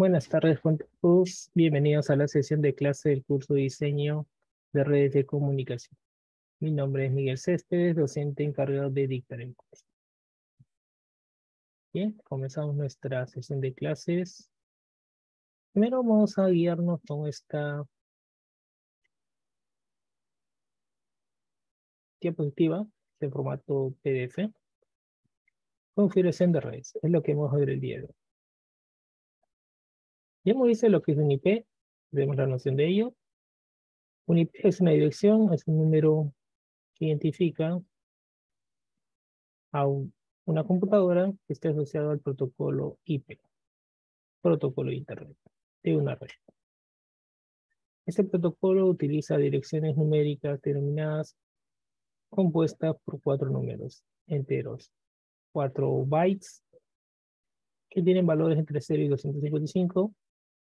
Buenas tardes con todos. Bienvenidos a la sesión de clase del curso de diseño de redes de comunicación. Mi nombre es Miguel Céspedes, docente encargado de dictar el curso. Bien, comenzamos nuestra sesión de clases. Primero vamos a guiarnos con esta diapositiva de formato PDF. Configuración de redes, es lo que vamos a ver el día de hoy. Ya hemos visto lo que es un IP, vemos la noción de ello. Un IP es una dirección, es un número que identifica a una computadora que esté asociado al protocolo IP, protocolo Internet, de una red. Este protocolo utiliza direcciones numéricas determinadas compuestas por cuatro números enteros, cuatro bytes que tienen valores entre 0 y 255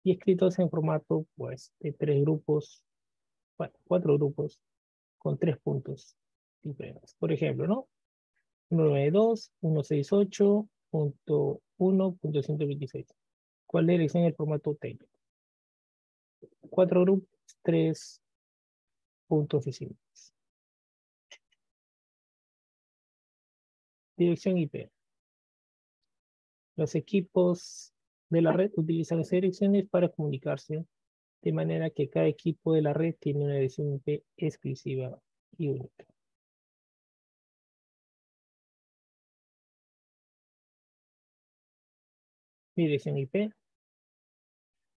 y escritos en formato pues de tres grupos, bueno, cuatro grupos con tres puntos diferentes. Por ejemplo, ¿no? 192, 168.1.126. ¿Cuál es en el formato table? Cuatro grupos, tres puntos distintos. Dirección IP. Los equipos de la red utilizan esas direcciones para comunicarse, de manera que cada equipo de la red tiene una dirección IP exclusiva y única. dirección IP.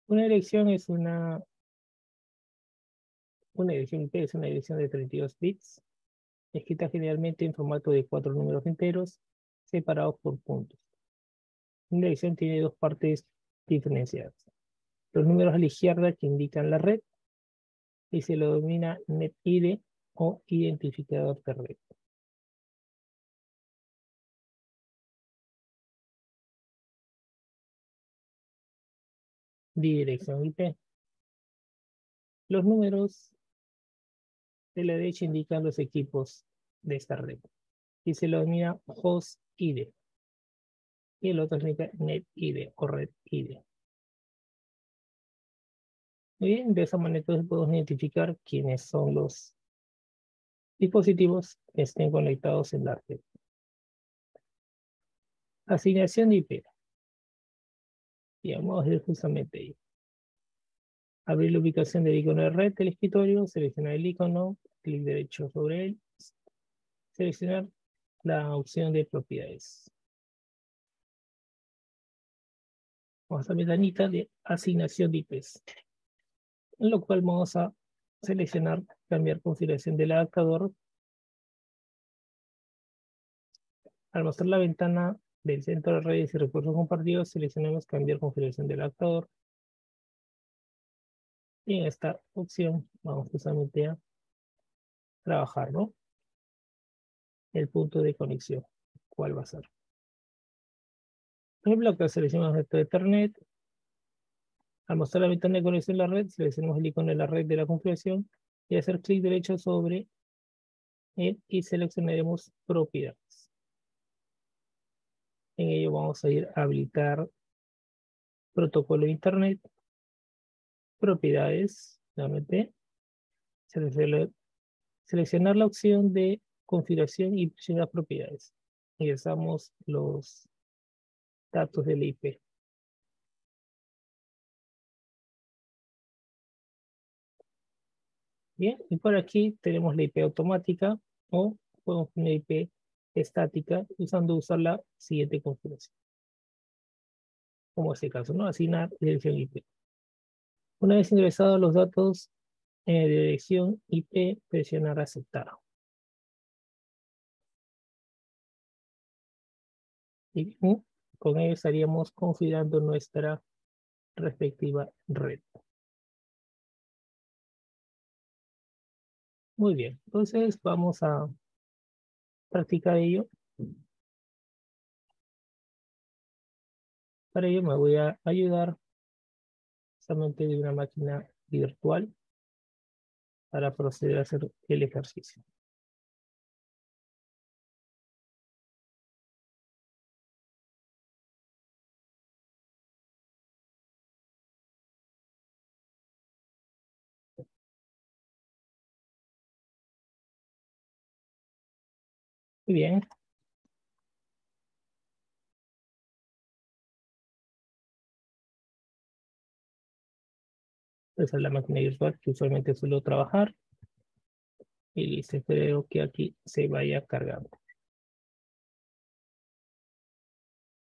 Una dirección es una una dirección IP es una dirección de 32 bits, escrita generalmente en formato de cuatro números enteros, separados por puntos. Una dirección tiene dos partes diferenciadas. Los números a la izquierda que indican la red y se lo denomina NetID o identificador de red. Dirección IP. Los números de la derecha indican los equipos de esta red y se lo denomina host ID y el otro significa NetID o RedID. Muy bien, de esa manera entonces podemos identificar quiénes son los dispositivos que estén conectados en la red. Asignación de IP. Y vamos a ver justamente ahí. Abrir la ubicación del icono de red del escritorio, seleccionar el icono, clic derecho sobre él, seleccionar la opción de propiedades. Vamos a ventanita de asignación de IPs, en lo cual vamos a seleccionar cambiar configuración del adaptador. Al mostrar la ventana del centro de redes y recursos compartidos, seleccionamos cambiar configuración del adaptador. Y en esta opción vamos justamente a trabajar, ¿no? El punto de conexión, ¿cuál va a ser? Ejemplo, acá seleccionamos de Ethernet. Al mostrar la ventana de conexión a la red, seleccionamos el icono de la red de la configuración y hacer clic derecho sobre él y seleccionaremos propiedades. En ello vamos a ir a habilitar protocolo de Internet, propiedades, nuevamente, seleccionar la opción de configuración y presionar propiedades. Ingresamos los datos del IP. Bien, y por aquí tenemos la IP automática o podemos poner IP estática usando usar la siguiente configuración. Como este caso, ¿no? Asignar dirección IP. Una vez ingresados los datos en dirección IP, presionar aceptar. Y con ello estaríamos configurando nuestra respectiva red. Muy bien, entonces vamos a practicar ello. Para ello me voy a ayudar solamente de una máquina virtual para proceder a hacer el ejercicio. Bien. Esa es la máquina virtual que usualmente suelo trabajar. Y listo, espero que aquí se vaya cargando.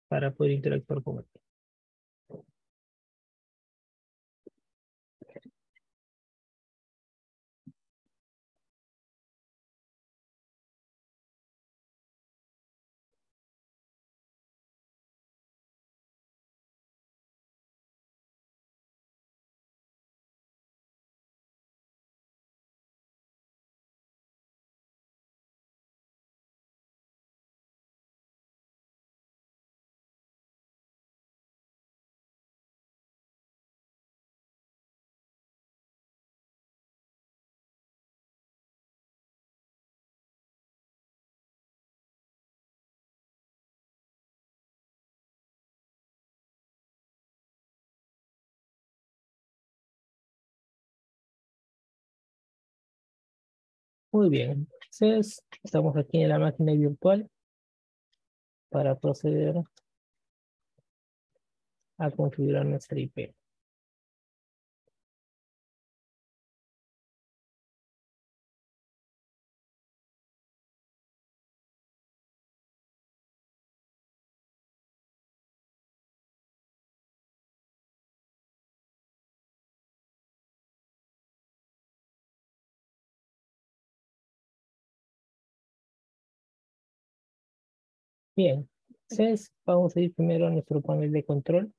Para poder interactuar con él. Muy bien, entonces estamos aquí en la máquina virtual para proceder a configurar nuestra IP. Bien, entonces vamos a ir primero a nuestro panel de control.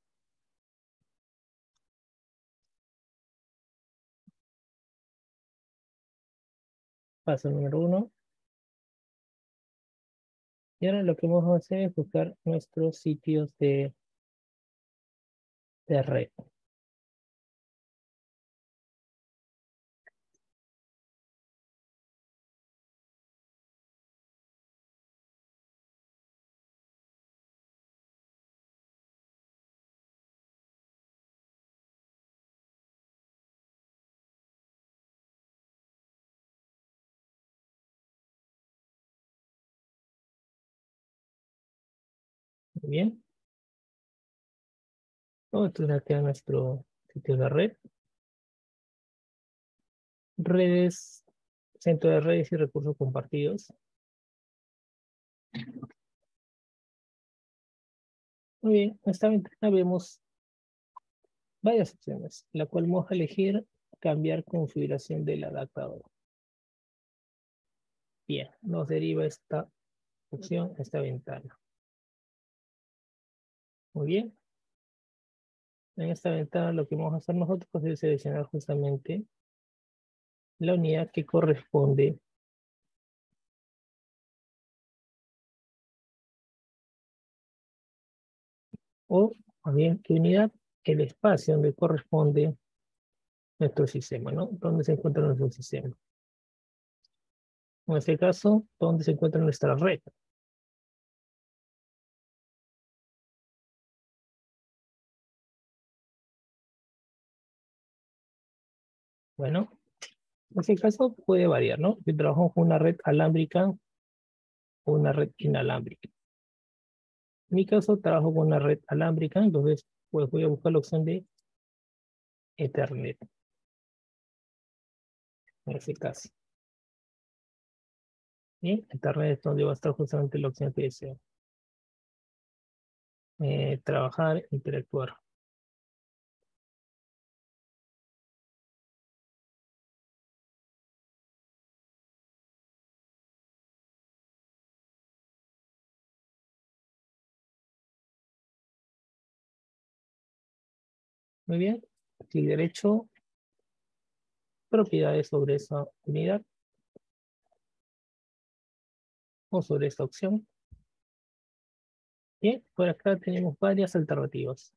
Paso número uno. Y ahora lo que vamos a hacer es buscar nuestros sitios de, de red. Bien. Vamos a aquí a nuestro sitio de red. Redes, centro de redes y recursos compartidos. Muy bien, en esta ventana vemos varias opciones, la cual vamos a elegir cambiar configuración del adaptador. Bien, nos deriva esta opción, esta ventana. Muy bien. En esta ventana lo que vamos a hacer nosotros es seleccionar justamente la unidad que corresponde o bien qué unidad, el espacio donde corresponde nuestro sistema, ¿no? ¿Dónde se encuentra nuestro sistema? En este caso, ¿dónde se encuentra nuestra red? Bueno, en este caso puede variar, ¿no? Yo trabajo con una red alámbrica o una red inalámbrica. En mi caso trabajo con una red alámbrica, entonces pues voy a buscar la opción de Ethernet. En este caso. Bien, Ethernet es donde va a estar justamente la opción que deseo. Eh, trabajar, interactuar. Muy bien. Clic derecho. Propiedades sobre esa unidad. O sobre esta opción. Bien, por acá tenemos varias alternativas.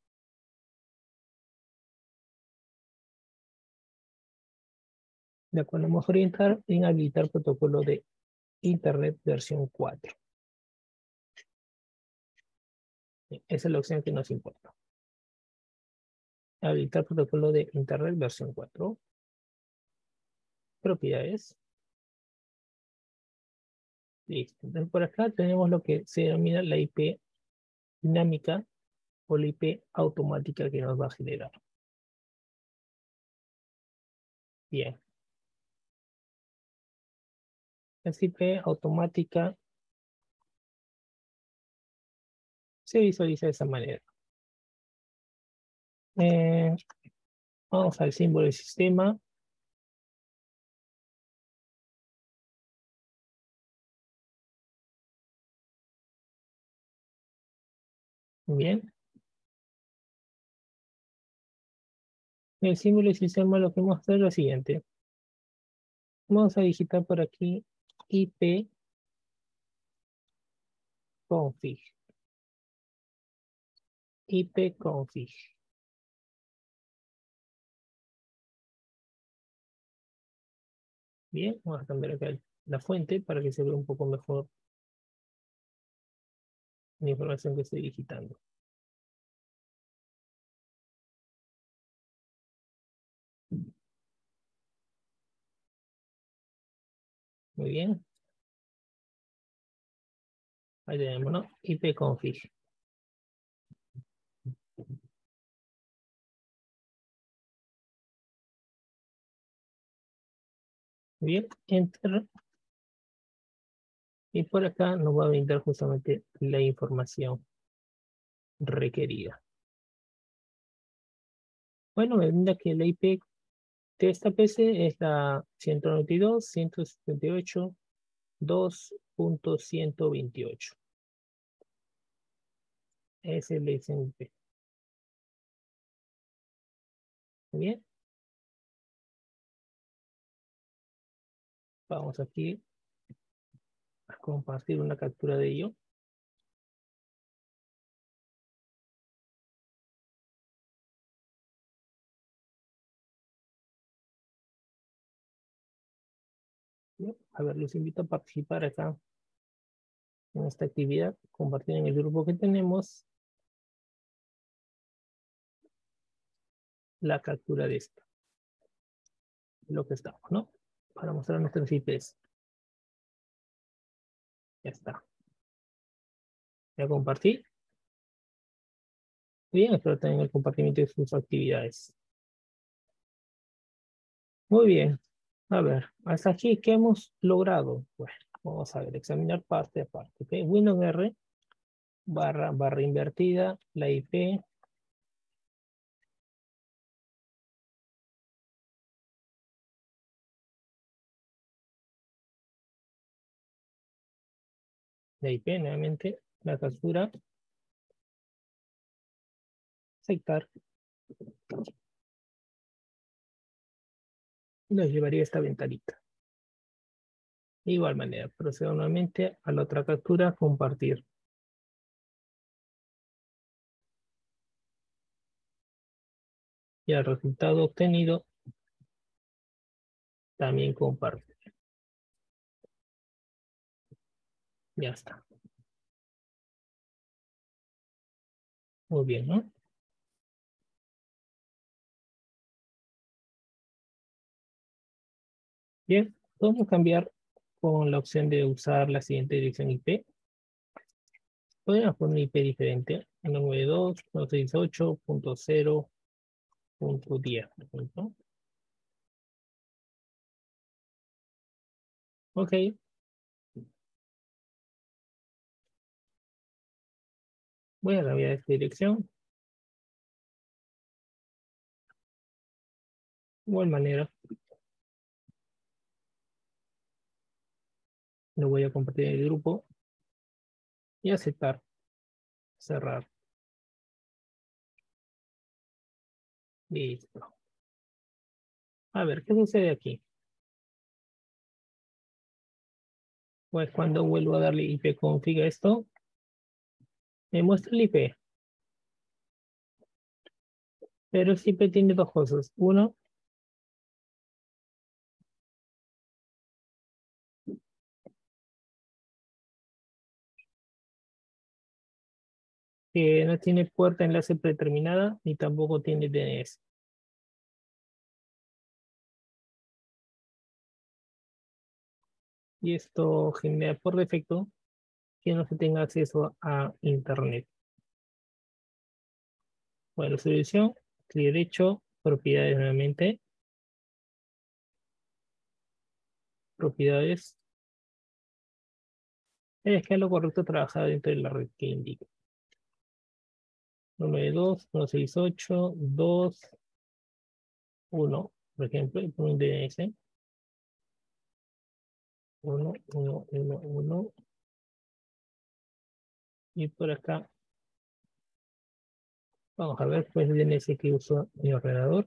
De acuerdo, vamos a orientar en habilitar protocolo de Internet versión 4. Esa es la opción que nos importa habilitar protocolo de Internet versión 4. Propiedades. Listo. Entonces por acá tenemos lo que se denomina la IP dinámica o la IP automática que nos va a generar. Bien. La IP automática se visualiza de esa manera. Eh, vamos al símbolo del sistema. Bien. El símbolo del sistema lo que vamos a hacer es lo siguiente. Vamos a digitar por aquí IP config. IP config. Bien, vamos a cambiar acá la fuente para que se vea un poco mejor la información que estoy digitando. Muy bien. Ahí tenemos, ¿no? ipconfig. Bien, enter. Y por acá nos va a brindar justamente la información requerida. Bueno, me brinda que la IP de esta PC es la 192.168.2.128. Es el SMP. Bien. Vamos aquí a compartir una captura de ello. A ver, les invito a participar acá en esta actividad, compartir en el grupo que tenemos la captura de esto. Lo que estamos, ¿no? Para mostrar nuestros IPs. Ya está. Ya compartí. Bien, espero también el compartimiento de sus actividades. Muy bien. A ver, hasta aquí, ¿qué hemos logrado? Bueno, vamos a ver, examinar parte a parte. Windows R, barra, barra invertida, la IP, de IP nuevamente, la captura, aceptar. Nos llevaría esta ventanita. De igual manera, procedo nuevamente a la otra captura, compartir. Y el resultado obtenido también compartir. Ya está. Muy bien, ¿no? Bien, podemos cambiar con la opción de usar la siguiente dirección IP. Podemos poner IP diferente, 192.168.0.10, por ejemplo. Ok, Voy a cambiar esta dirección. Igual manera. Lo voy a compartir en el grupo. Y aceptar. Cerrar. Listo. A ver, ¿qué sucede aquí? Pues cuando vuelvo a darle IP config a esto, me muestra el IP. Pero IP tiene dos cosas. Uno, que no tiene puerta enlace predeterminada ni tampoco tiene DNS. Y esto genera por defecto que no se tenga acceso a Internet. Bueno, solución, clic derecho, propiedades nuevamente. Propiedades. Es que es lo correcto trabajar dentro de la red que indica. 92, 168, 2, 1, por ejemplo, un DNS. 1, 1, 1, 1. Y por acá Vamos a ver cuál es el DNS que uso mi ordenador.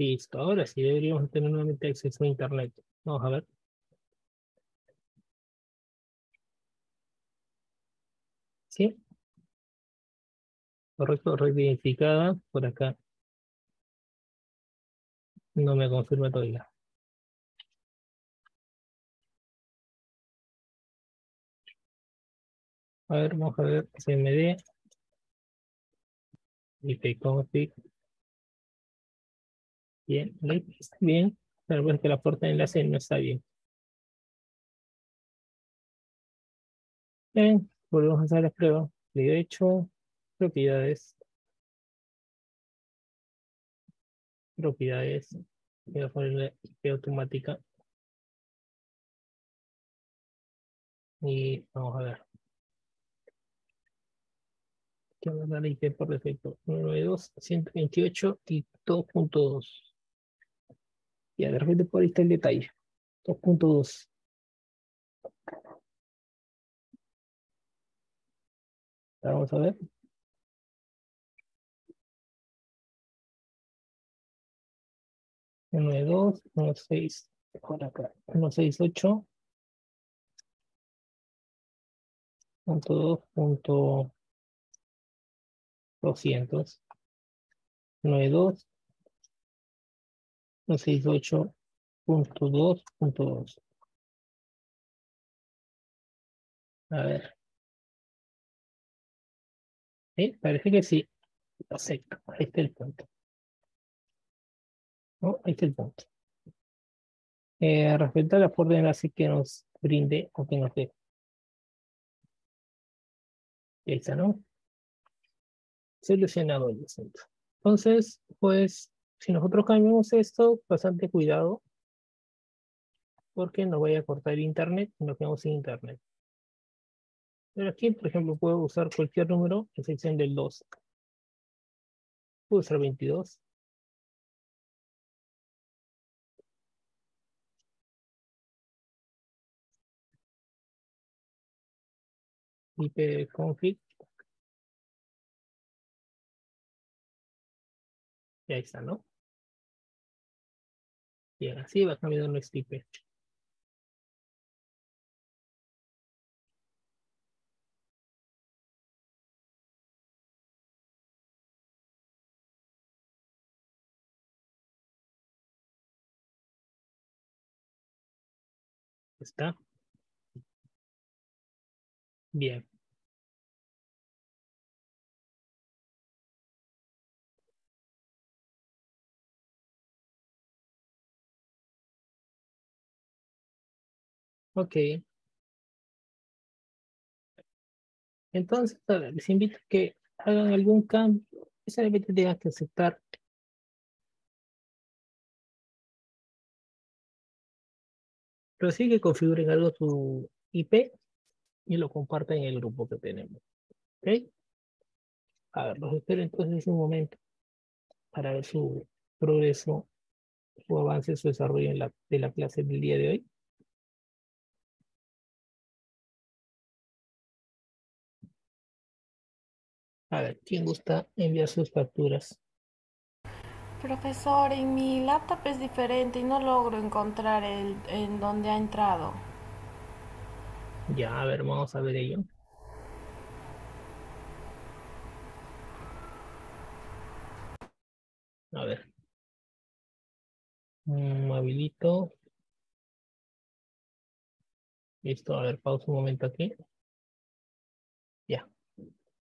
Listo, ahora sí deberíamos tener nuevamente acceso a internet. Vamos a ver. ¿Sí? Correcto, red por acá. No me confirma todavía. A ver, vamos a ver CMD. ipconfig Bien, está bien, pero es que la puerta de enlace no está bien. Bien, volvemos a hacer la prueba. De hecho, propiedades. Propiedades. Voy a ponerle IP automática. Y vamos a ver. ¿Qué va a IP por defecto? 192, 128 y 2.2. Ya, de repente por ahí está el detalle. 2.2. Vamos a ver. Uno de dos, uno seis, por acá, uno seis ocho, punto dos, punto doscientos, uno de dos, 168.2.2. A ver. ¿Sí? Parece que sí. Acepto. Ahí está el punto. ¿No? Ahí está el punto. Eh, respecto a la forma de enlace que nos brinde o que nos dé. Está, ¿no? Solucionado el asunto. Entonces, pues si nosotros cambiamos esto, bastante cuidado, porque no voy a cortar internet y nos quedamos sin internet. Pero aquí, por ejemplo, puedo usar cualquier número, excepción del 2. Puedo usar 22. ipconfig. Y ahí está, ¿no? Bien, así va cambiando nuestro IP. ¿Está? Bien. Ok. Entonces, les invito a que hagan algún cambio. Necesariamente tengan que aceptar. Pero sí que configuren algo su IP y lo compartan en el grupo que tenemos. ¿Ok? A ver, los espero entonces un momento para ver su progreso, su avance, su desarrollo en la, de la clase del día de hoy. A ver, ¿quién gusta enviar sus facturas? Profesor, en mi laptop es diferente y no logro encontrar el en dónde ha entrado. Ya, a ver, vamos a ver ello. A ver. Mm, habilito. Listo, a ver, pausa un momento aquí.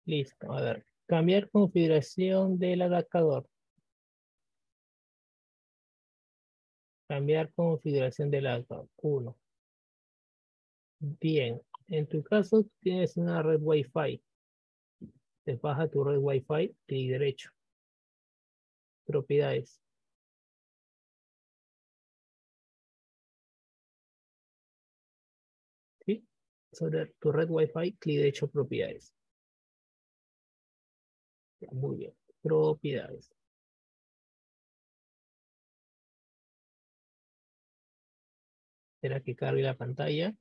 Listo, a ver. Cambiar configuración del adaptador. Cambiar configuración del adaptador. Uno. Bien. En tu caso, tienes una red Wi-Fi. Te baja tu red Wi-Fi, clic derecho. Propiedades. ¿Sí? Sobre tu red Wi-Fi, clic derecho, propiedades. Muy bien. Propiedades. Espera que cargue la pantalla.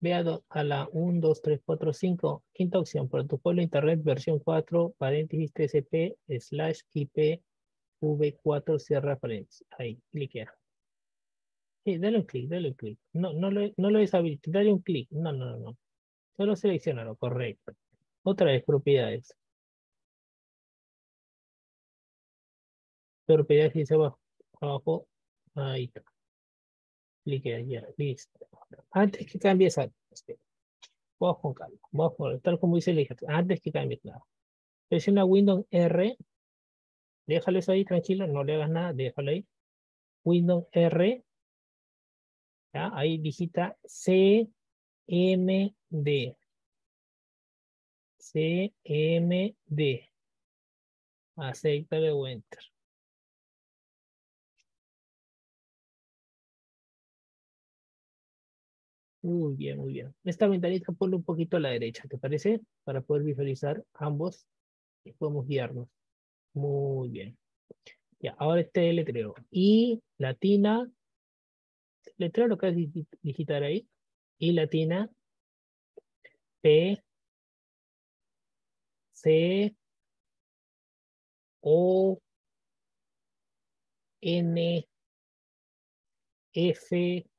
Ve a, la 1, 2, 3, 4, 5. Quinta opción, protocolo internet versión 4, paréntesis TCP, slash IP V4, cierra paréntesis. Ahí, cliquea. Sí, dale un clic, dale un clic. No, no lo, no lo deshabilite, dale un clic. No, no, no, no. Solo seleccionalo, correcto. Otra vez, propiedades. Propiedades dice abajo. Abajo. Ahí está. Clique ya, listo. Antes que cambies algo. Vamos con calma. Vamos con, tal como dice el ejemplo. Antes que cambies nada. Presiona Windows R. Déjalo eso ahí, tranquilo. No le hagas nada. Déjalo ahí. Windows R. ¿ya? Ahí digita C M D. C M D. Aceítale o enter. Muy bien, muy bien. Esta ventanita ponle un poquito a la derecha, ¿te parece? Para poder visualizar ambos y podemos guiarnos. Muy bien. Ya, ahora este letrero. Y latina. Letrero lo que es digitar ahí. Y latina. P. C. O. N. F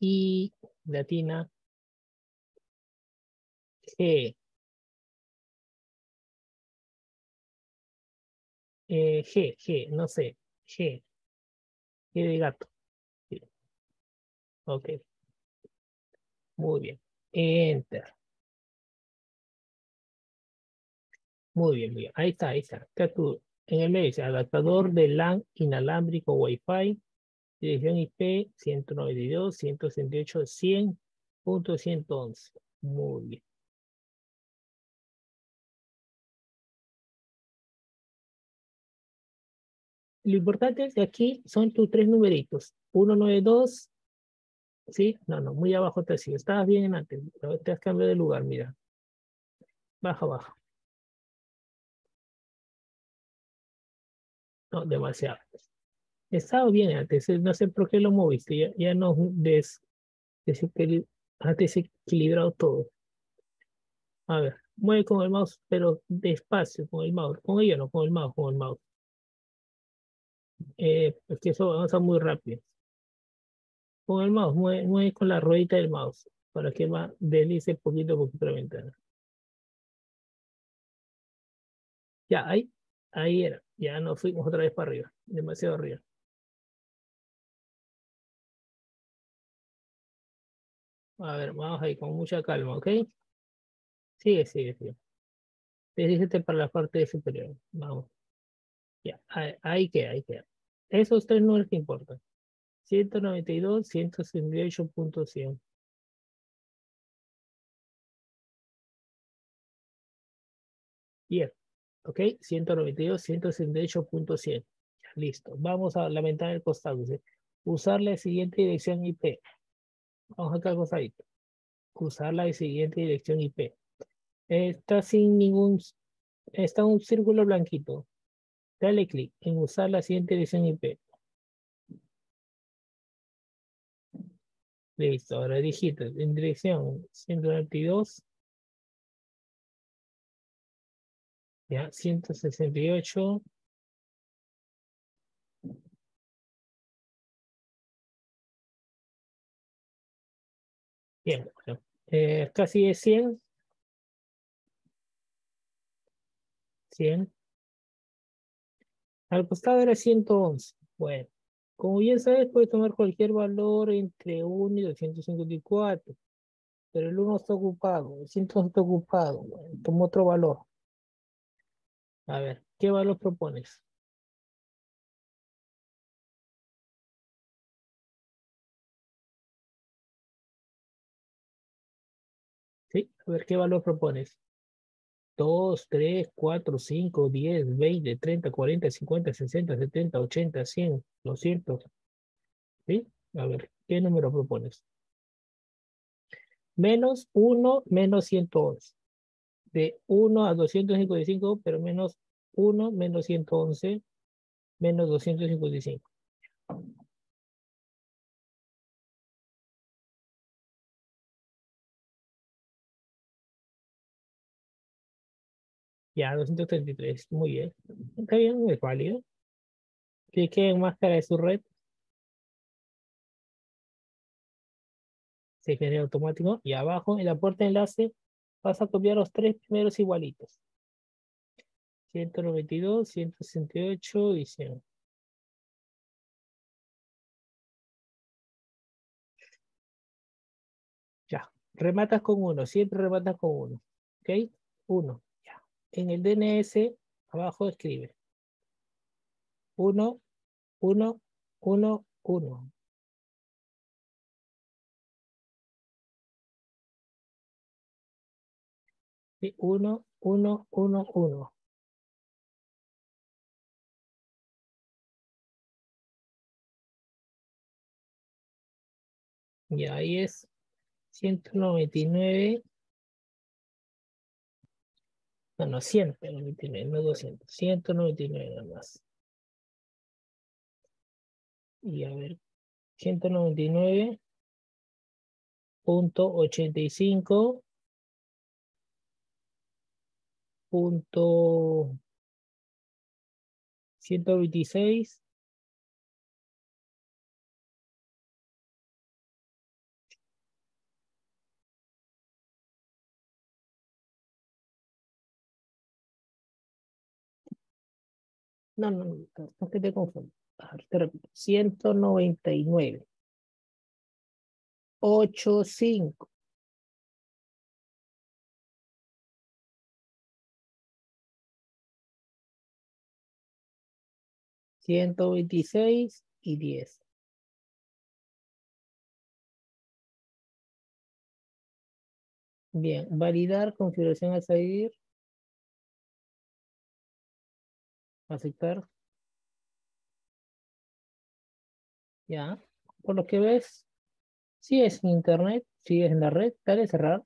I latina G. Eh, G, G, no sé, G. G de gato. Ok. Muy bien. Enter. Muy bien, muy bien. Ahí está, ahí está. En el medio adaptador de LAN inalámbrico Wi-Fi Dirección IP 192, 168, 100.111. Muy bien. Lo importante que aquí son tus tres numeritos. 192. ¿Sí? No, no, muy abajo te sigue. Estabas bien antes. Te has cambiado de lugar, mira. Baja, baja. No, demasiado. Estaba bien antes, no sé por qué lo moviste, ya, no des, has desequilibrado todo. A ver, mueve con el mouse, pero despacio con el mouse. Con ello no, con el mouse, con el mouse. Eh, porque eso avanza muy rápido. Con el mouse, mueve, mueve con la ruedita del mouse para que va deslice poquito a poquito la ventana. Ya, ahí, ahí era. Ya nos fuimos otra vez para arriba, demasiado arriba. A ver, vamos ahí con mucha calma, ¿ok? Sigue, sigue, sigue. Dirígete para la parte superior. Vamos. Ya, ahí, queda, ahí queda. Esos tres números que importan. 192, 168.100. Bien. ¿Ok? 192, 168.100. Listo. Vamos a la ventana del costado. Usar la siguiente dirección IP. Vamos a algo ahí. Usar la siguiente dirección IP. Está sin ningún, está un círculo blanquito. Dale clic en usar la siguiente dirección IP. Listo, ahora digita en dirección 192. Ya, 168. Bien, eh, casi es 100. 100. Al costado era 111. Bueno, como bien sabes, puedes tomar cualquier valor entre 1 y 254. Pero el 1 está ocupado, el 100 está ocupado. Bueno, tomo otro valor. A ver, ¿qué valor propones? ¿Sí? A ver, ¿qué valor propones? 2, 3, 4, 5, 10, 20, 30, 40, 50, 60, 70, 80, 100, cierto? ¿Sí? A ver, ¿qué número propones? Menos 1, menos 111. De 1 a 255, pero menos 1, menos 111, menos 255. Ya, 233, muy bien. Está bien, muy válido. Clique en máscara de su red. Se genera automático. Y abajo, en la puerta de enlace, vas a copiar los tres primeros igualitos. 192, 168 y 100. Ya, rematas con uno, siempre rematas con uno. ¿Ok? Uno en el DNS, abajo escribe 1, 1, 1, 1. Sí, 1, 1, 1, 1. Y ahí es 199 no, no, 199, no 200. 199 nada más. Y a ver, 199 punto 85 punto 126 No, no, no, no que te confundo. Te repito, 199. 85. Ciento veintiséis y diez. Bien, validar configuración a salir. Aceptar. Ya, por lo que ves, si es en internet, si es en la red, dale cerrar.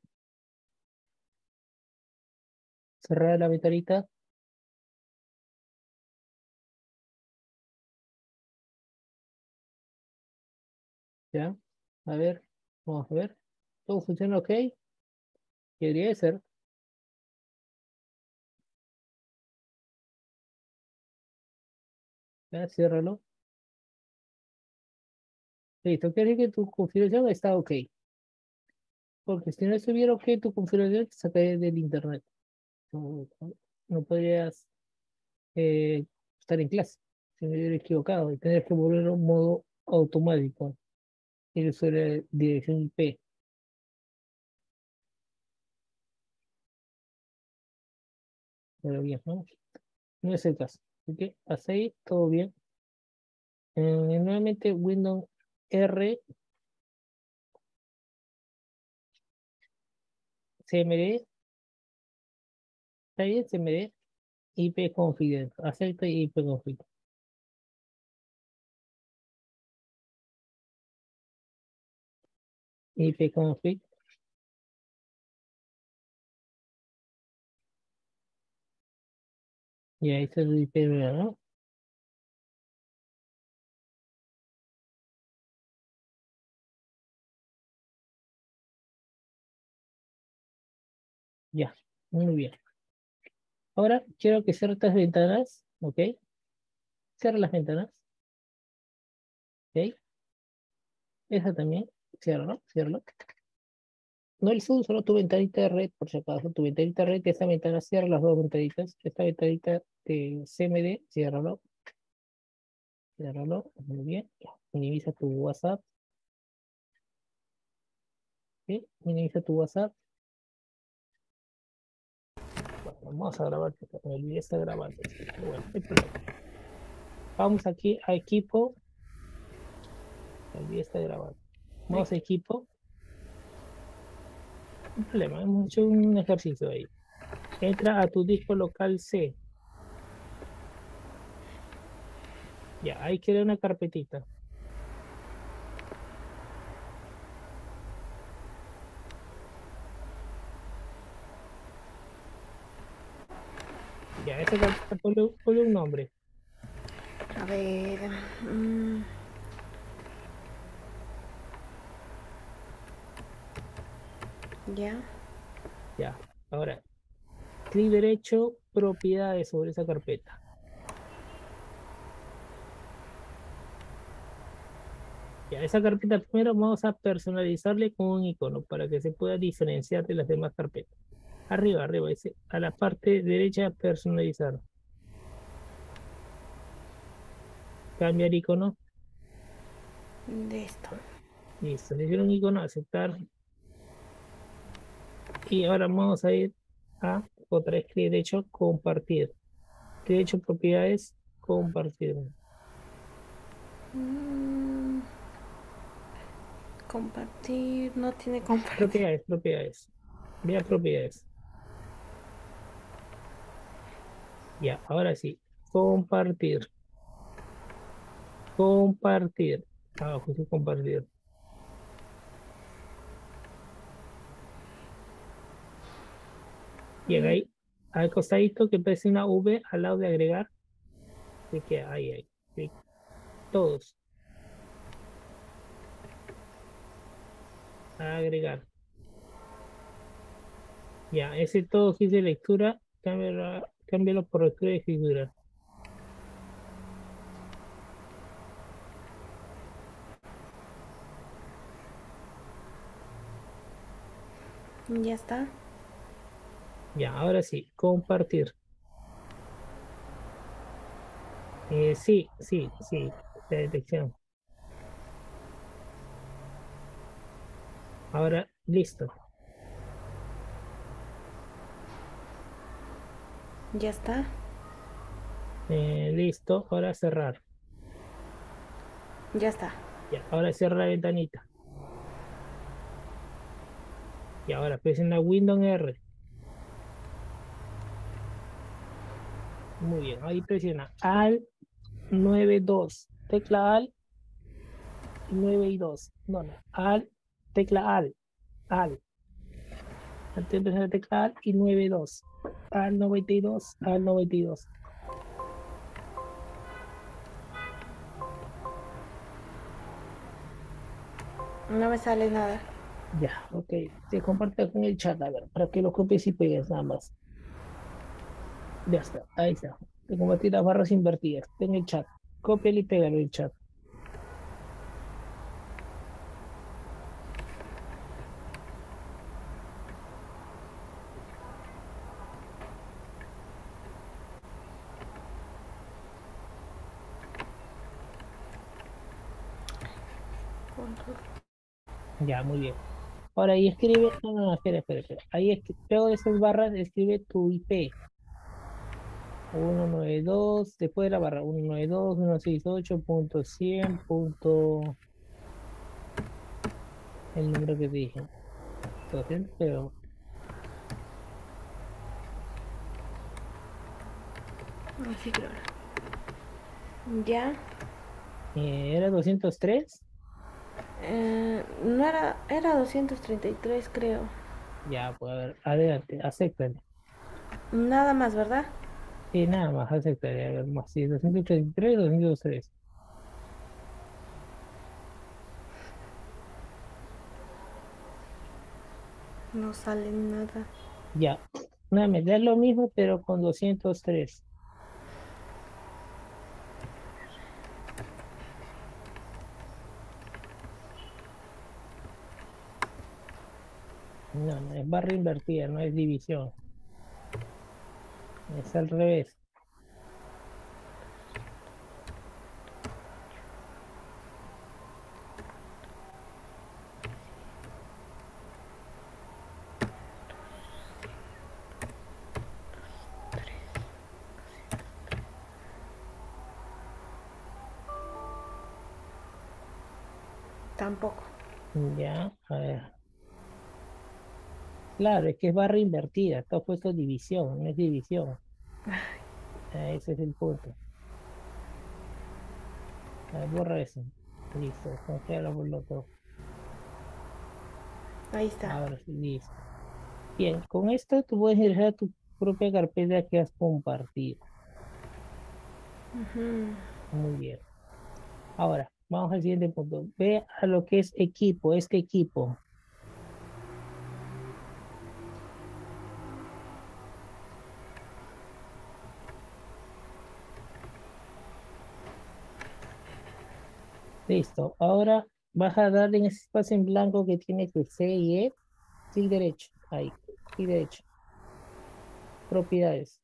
Cerrar la ventanita. Ya, a ver, vamos a ver. ¿Todo funciona ok? Debería ser. Ya, ciérralo. Listo, quiere decir que tu configuración está ok. Porque si no estuviera ok tu configuración, te saca del internet. No, podrías eh, estar en clase. Si me hubiera equivocado y tener que volver a un modo automático. Y eso era dirección IP. Pero bien, ¿no? No es el caso. Ok, hasta todo bien. Eh, nuevamente Windows R. CMD está bien CMD IP config acepta IP config. IP config Y ahí está el IP, ¿no? Ya, muy bien. Ahora quiero que cierres estas ventanas, ¿ok? Cierra las ventanas. ¿Ok? Esa también, cierra, cierra. No el zoom, solo tu ventanita de red, por si acaso. Tu ventanita de red, esta ventana cierra las dos ventanitas. Esta ventanita de CMD, ciérralo. Ciérralo, muy bien. Minimiza tu WhatsApp. ¿Sí? Minimiza tu WhatsApp. vamos a grabar, me olvidé está grabando. Bueno, Vamos aquí a equipo. Me olvidé está grabando. Vamos a equipo un problema, hemos hecho un ejercicio ahí. Entra a tu disco local C. Ya, ahí queda una carpetita. Ya, esa carpeta ponle, un nombre. A ver. Mm. Ya. Ya. Ahora, clic derecho, propiedades sobre esa carpeta. Ya, esa carpeta primero vamos a personalizarle con un icono para que se pueda diferenciar de las demás carpetas. Arriba, arriba, ese, a la parte derecha, personalizar. Cambiar icono. Listo. Listo, le dieron un icono, aceptar. Y ahora vamos a ir a otra vez clic derecho, compartir. Clic derecho, propiedades, compartir. Mm. compartir, no tiene compartir. Propiedades, propiedades. Vea propiedades. Ya, ahora sí. Compartir. Compartir. Abajo sí, compartir. Llega ahí, al costadito que parece una V al lado de agregar. Así que ahí, ahí. Todos. agregar. Ya, ese todo que dice lectura, cámbialo, cámbialo por lectura de escritura. Ya está. Ya, ahora sí, compartir. Eh, sí, sí, sí, de detección. Ahora, listo. Ya está. Eh, listo, ahora cerrar. Ya está. Ya, ahora cierra la ventanita. Y ahora presiona Windows R. Muy bien, ahí presiona al 92, tecla al 9 y 2. No, no, al, tecla al, al. Antes de la tecla al y 9 y 2. Al 92, al 92. No me sale nada. Ya, ok. Te comparte con el chat, a ver, para que lo copies y pegues nada más. Ya está, ahí está. Te compartí las barras invertidas. En el chat. Copia y pégalo el chat. Ya, muy bien. Ahora ahí escribe, no, no, espera, espera, espera. Ahí luego de esas barras escribe tu IP. 192, después de la barra, 192, 168.100. Punto... El número que dije. 200, pero... Así ah, claro. ¿Ya? Eh, ¿Era 203? Eh, no era, era 233 creo. Ya, pues a ver, adelante, acéptale. Nada más, ¿verdad? Y nada más aceptaría ver más. Sí, 233, 203. No sale nada. Ya. Nada, me da lo mismo, pero con 203. No, no, es barra invertida, no es división. Es al revés. Tampoco. Ya, a ver. Claro, es que es barra invertida, está puesto división, no es división. Ah, Ese es el punto. A ver, borra eso. Listo, congela por lo otro. Ahí está. Ahora sí, listo. Bien, con esto tú puedes a tu propia carpeta que has compartido. Ujú. Muy bien. Ahora, vamos al siguiente punto. Ve a lo que es equipo, este equipo. Listo. Ahora vas a darle en ese espacio en blanco que tiene que C y E. Clic derecho. Ahí. Clic derecho. Propiedades.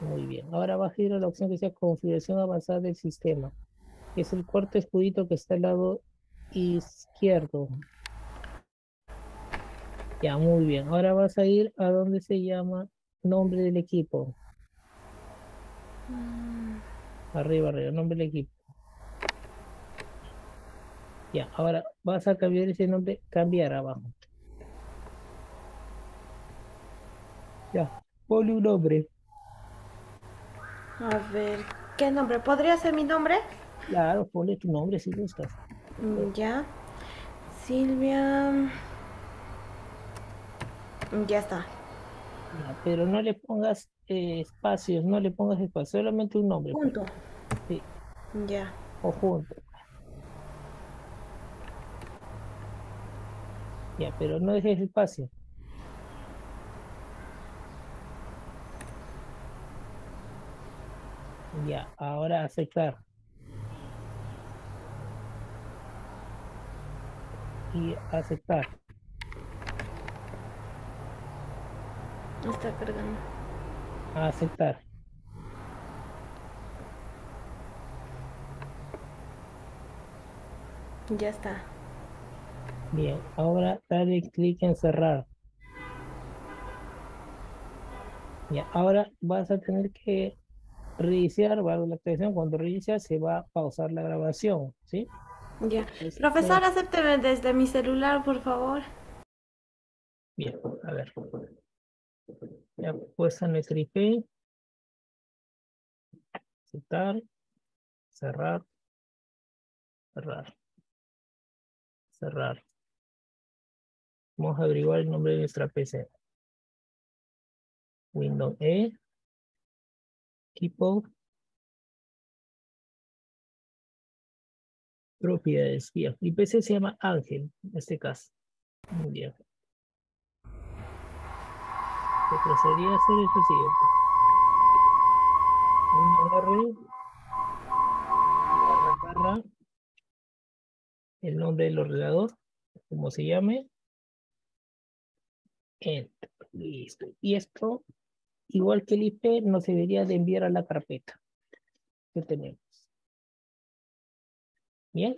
Muy bien. Ahora vas a ir a la opción que sea configuración avanzada del sistema. que es el cuarto escudito que está al lado izquierdo. Ya, muy bien. Ahora vas a ir a donde se llama nombre del equipo. Arriba, arriba, nombre del equipo. Ya, ahora vas a cambiar ese nombre, cambiar abajo. Ya, ponle un nombre. A ver, ¿qué nombre? ¿Podría ser mi nombre? Claro, ponle tu nombre si gustas. Mm, Ya. Silvia. Ya está. Ya, pero no le pongas eh, espacios, no le pongas espacios, solamente un nombre. pues, Punto. Sí, Ya. o junto. Ya, pero no dejes espacio. Ya, ahora aceptar. Y aceptar. Está cargando. Aceptar. Ya está. Bien, ahora dale clic en cerrar. Ya, ahora vas a tener que reiniciar, la atención, cuando reinicia se va a pausar la grabación, ¿sí? Ya. Profesor, eh, acépteme desde mi celular, por favor. Bien, a ver. Ya puesta nuestra IP. Aceptar. Cerrar. Cerrar. Cerrar. Vamos a averiguar el nombre de nuestra PC. Windows E. Equipo. Propiedades. Mi PC se llama Ángel, en este caso. Muy bien. Que procedería a hacer es lo siguiente. Un R, barra, barra, el nombre del ordenador, como se llame. Enter. Listo. Y esto, igual que el IP, nos debería de enviar a la carpeta que tenemos. Bien.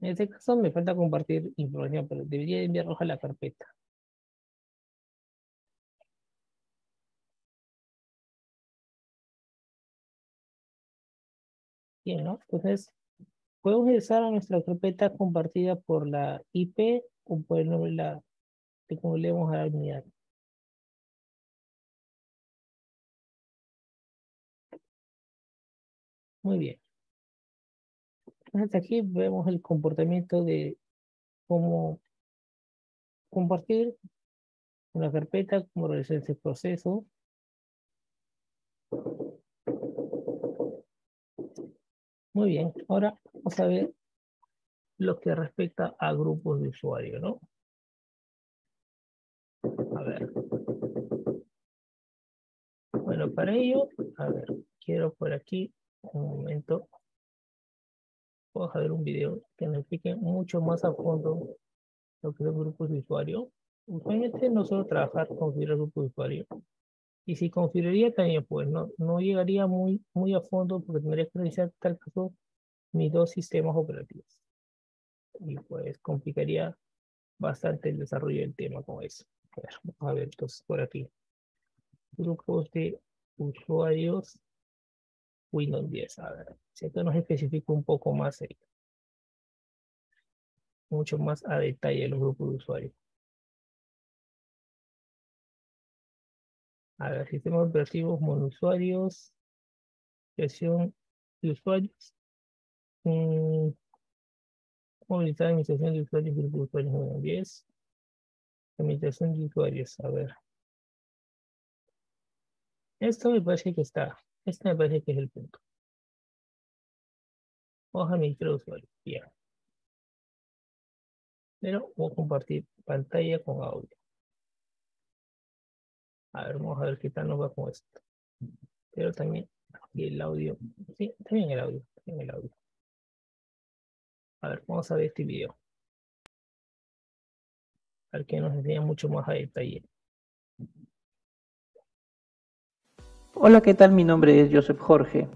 En este caso me falta compartir información, pero debería de enviarnos a la carpeta. Bien, ¿no? Entonces, podemos ingresar a nuestra carpeta compartida por la IP o por el nombre de la, de cómo leemos a la unidad. Muy bien. Entonces aquí vemos el comportamiento de cómo compartir una carpeta, cómo realizar ese proceso. Muy bien, ahora vamos a ver lo que respecta a grupos de usuarios, ¿no? A ver. Bueno, para ello, a ver, quiero por aquí un momento. Vamos a ver un video que me explique mucho más a fondo lo que los grupos de usuario. Usualmente no solo trabajar con grupos de usuario. Y si configuraría también, pues no, no llegaría muy, muy a fondo porque tendría que realizar tal caso mis dos sistemas operativos. Y pues complicaría bastante el desarrollo del tema con eso. A ver, entonces por aquí. Grupos de usuarios Windows 10. A ver, si acá nos especifica un poco más, mucho más a detalle los grupos de usuarios. A ver, sistemas operativos monousuarios, creación de usuarios, mm, movilizar administración de usuarios, grupo de usuarios Windows 10, administración de usuarios, a ver. Esto me parece que está, este me parece que es el punto. Vamos a administrar usuarios, bien. Pero voy a compartir pantalla con audio. A ver, vamos a ver qué tal nos va con esto. Pero también el audio. Sí, también el audio. También el audio. A ver, vamos a ver este video. A ver que nos enseña mucho más a detalle. Hola, ¿qué tal? Mi nombre es Joseph Jorge.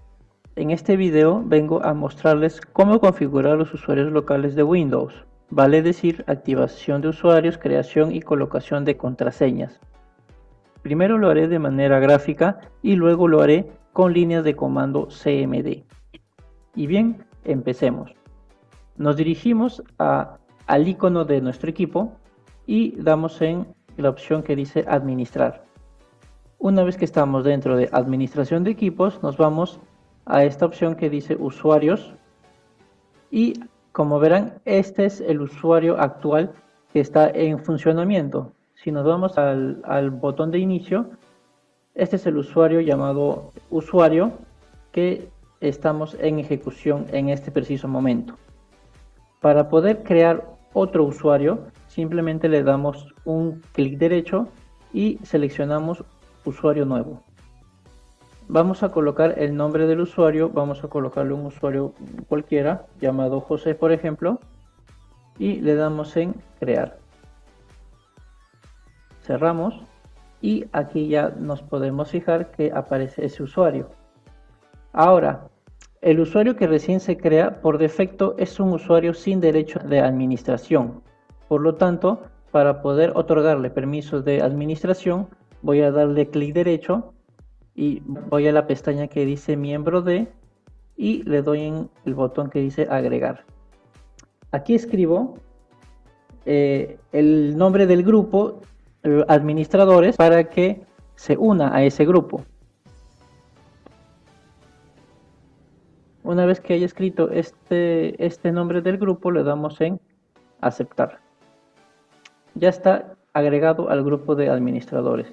En este video vengo a mostrarles cómo configurar los usuarios locales de Windows, vale decir activación de usuarios, creación y colocación de contraseñas. Primero lo haré de manera gráfica y luego lo haré con líneas de comando CMD. Y bien, empecemos. Nos dirigimos al icono de nuestro equipo y damos en la opción que dice administrar. Una vez que estamos dentro de administración de equipos, nos vamos a esta opción que dice usuarios y como verán, este es el usuario actual que está en funcionamiento. Si nos vamos al, botón de inicio, este es el usuario llamado usuario que estamos en ejecución en este preciso momento. Para poder crear otro usuario, simplemente le damos un clic derecho y seleccionamos usuario nuevo. Vamos a colocar el nombre del usuario, vamos a colocarle un usuario cualquiera, llamado José por ejemplo, y le damos en crear cerramos y aquí ya nos podemos fijar que aparece ese usuario. Ahora, el usuario que recién se crea por defecto es un usuario sin derecho de administración. Por lo tanto, para poder otorgarle permisos de administración, voy a darle clic derecho y voy a la pestaña que dice miembro de y le doy en el botón que dice agregar. Aquí escribo eh, el nombre del grupo eh, administradores para que se una a ese grupo. Una vez que haya escrito este, este nombre del grupo, le damos en aceptar. Ya está agregado al grupo de administradores.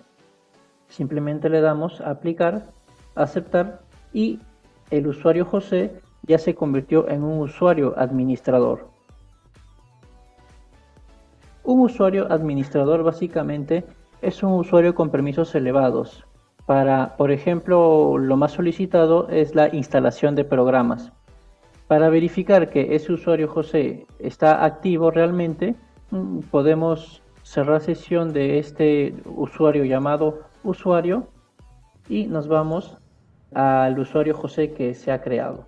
Simplemente le damos a aplicar, aceptar y el usuario José ya se convirtió en un usuario administrador. Un usuario administrador básicamente es un usuario con permisos elevados. Para, por ejemplo, lo más solicitado es la instalación de programas. Para verificar que ese usuario José está activo realmente, mm, podemos cerrar sesión de este usuario llamado usuario y nos vamos al usuario José que se ha creado.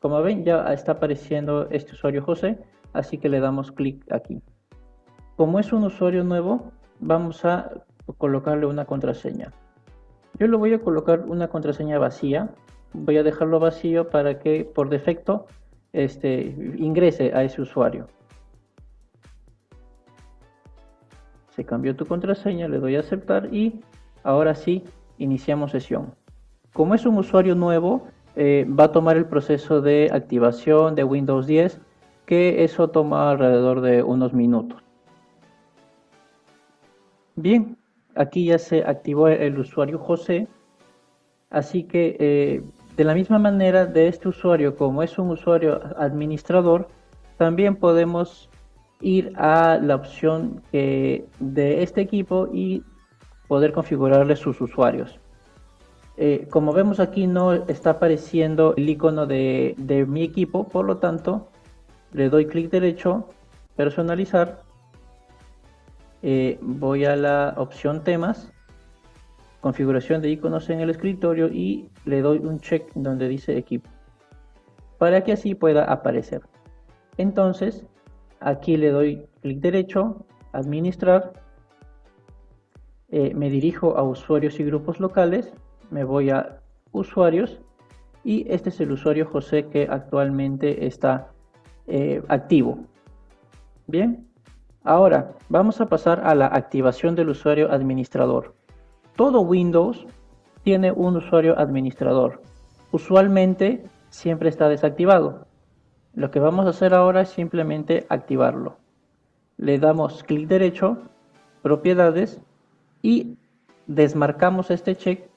Como ven ya está apareciendo este usuario José, así que le damos clic aquí. Como es un usuario nuevo, vamos a colocarle una contraseña. Yo le voy a colocar una contraseña vacía. Voy a dejarlo vacío para que por defecto este, ingrese a ese usuario. Se cambió tu contraseña, le doy a aceptar y ahora sí iniciamos sesión. Como es un usuario nuevo, eh, va a tomar el proceso de activación de Windows 10, que eso toma alrededor de unos minutos. Bien, aquí ya se activó el usuario José, así que eh, de la misma manera de este usuario, como es un usuario administrador, también podemos ir a la opción de este equipo y poder configurarle sus usuarios. Eh, como vemos aquí no está apareciendo el icono de, mi equipo, por lo tanto le doy clic derecho, personalizar, eh, voy a la opción temas, configuración de iconos en el escritorio y le doy un check donde dice equipo, para que así pueda aparecer. Entonces aquí le doy clic derecho, administrar, eh, me dirijo a usuarios y grupos locales me voy a usuarios y este es el usuario José que actualmente está eh, activo. Bien, ahora vamos a pasar a la activación del usuario administrador. Todo Windows tiene un usuario administrador. Usualmente siempre está desactivado. Lo que vamos a hacer ahora es simplemente activarlo. Le damos clic derecho, propiedades y desmarcamos este check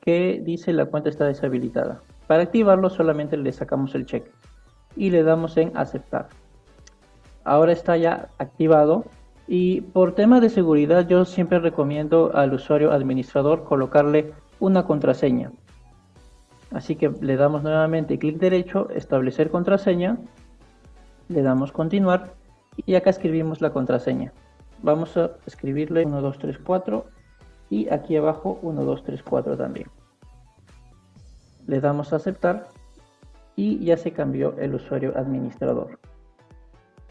que dice la cuenta está deshabilitada. Para activarlo solamente le sacamos el check y le damos en aceptar. Ahora está ya activado y por tema de seguridad yo siempre recomiendo al usuario administrador colocarle una contraseña. Así que le damos nuevamente clic derecho, establecer contraseña, le damos continuar y acá escribimos la contraseña. Vamos a escribirle 1234 y aquí abajo 1, 2, 3, 4 también. Le damos a aceptar y ya se cambió el usuario administrador.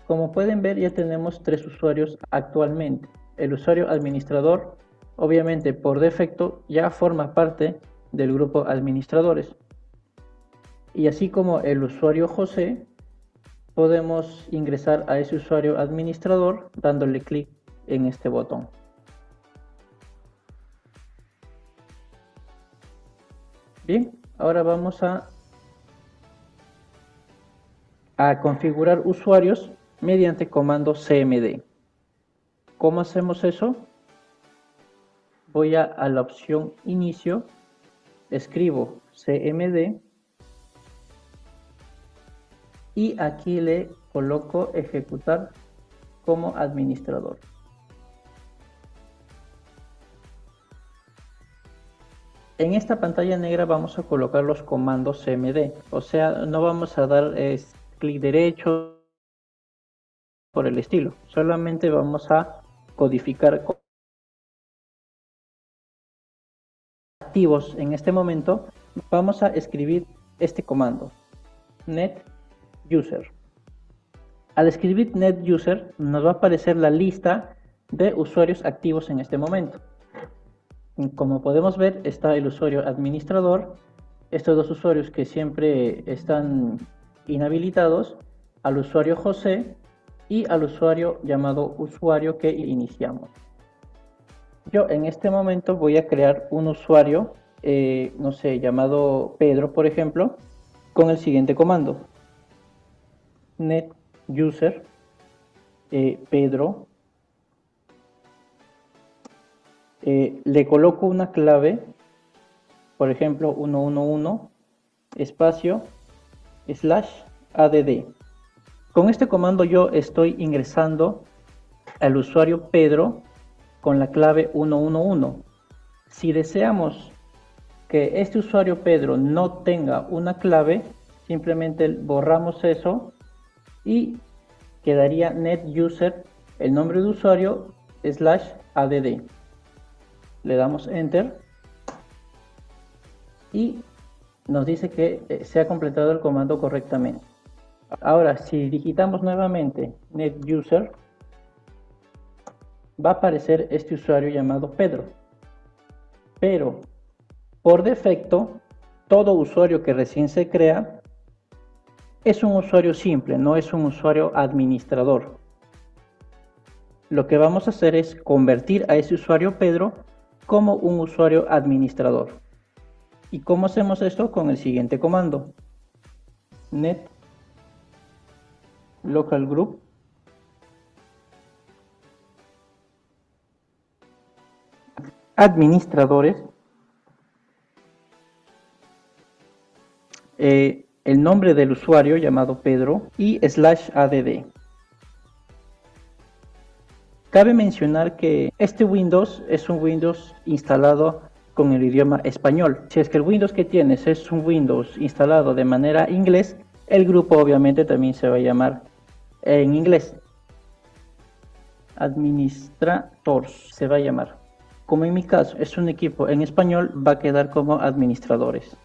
Como pueden ver ya tenemos tres usuarios actualmente. El usuario administrador obviamente por defecto ya forma parte del grupo administradores. Y así como el usuario José, podemos ingresar a ese usuario administrador dándole clic en este botón. Bien, ahora vamos a, a configurar usuarios mediante comando cmd. ¿Cómo hacemos eso? Voy a, la opción inicio, escribo cmd y aquí le coloco ejecutar como administrador. En esta pantalla negra vamos a colocar los comandos cmd, o sea, no vamos a dar clic derecho por el estilo, solamente vamos a codificar activos en este momento, vamos a escribir este comando, net user. Al escribir net user nos va a aparecer la lista de usuarios activos en este momento. Como podemos ver, está el usuario administrador, estos dos usuarios que siempre están inhabilitados, al usuario José y al usuario llamado usuario que iniciamos. Yo en este momento voy a crear un usuario, eh, no sé, llamado Pedro, por ejemplo, con el siguiente comando. net user eh, Pedro Eh, le coloco una clave, por ejemplo 111 espacio slash add. Con este comando yo estoy ingresando al usuario Pedro con la clave 111. Si deseamos que este usuario Pedro no tenga una clave, simplemente borramos eso y quedaría net user el nombre de usuario slash add le damos enter y nos dice que eh, se ha completado el comando correctamente. Ahora, si digitamos nuevamente netuser, va a aparecer este usuario llamado Pedro. Pero, por defecto, todo usuario que recién se crea es un usuario simple, no es un usuario administrador. Lo que vamos a hacer es convertir a ese usuario Pedro como un usuario administrador. ¿Y cómo hacemos esto? Con el siguiente comando. net local group administradores, eh, el nombre del usuario llamado Pedro y slash add. Cabe mencionar que este Windows es un Windows instalado con el idioma español. Si es que el Windows que tienes es un Windows instalado de manera inglés, el grupo obviamente también se va a llamar en inglés. Administrators se va a llamar. Como en mi caso es un equipo en español, va a quedar como administradores.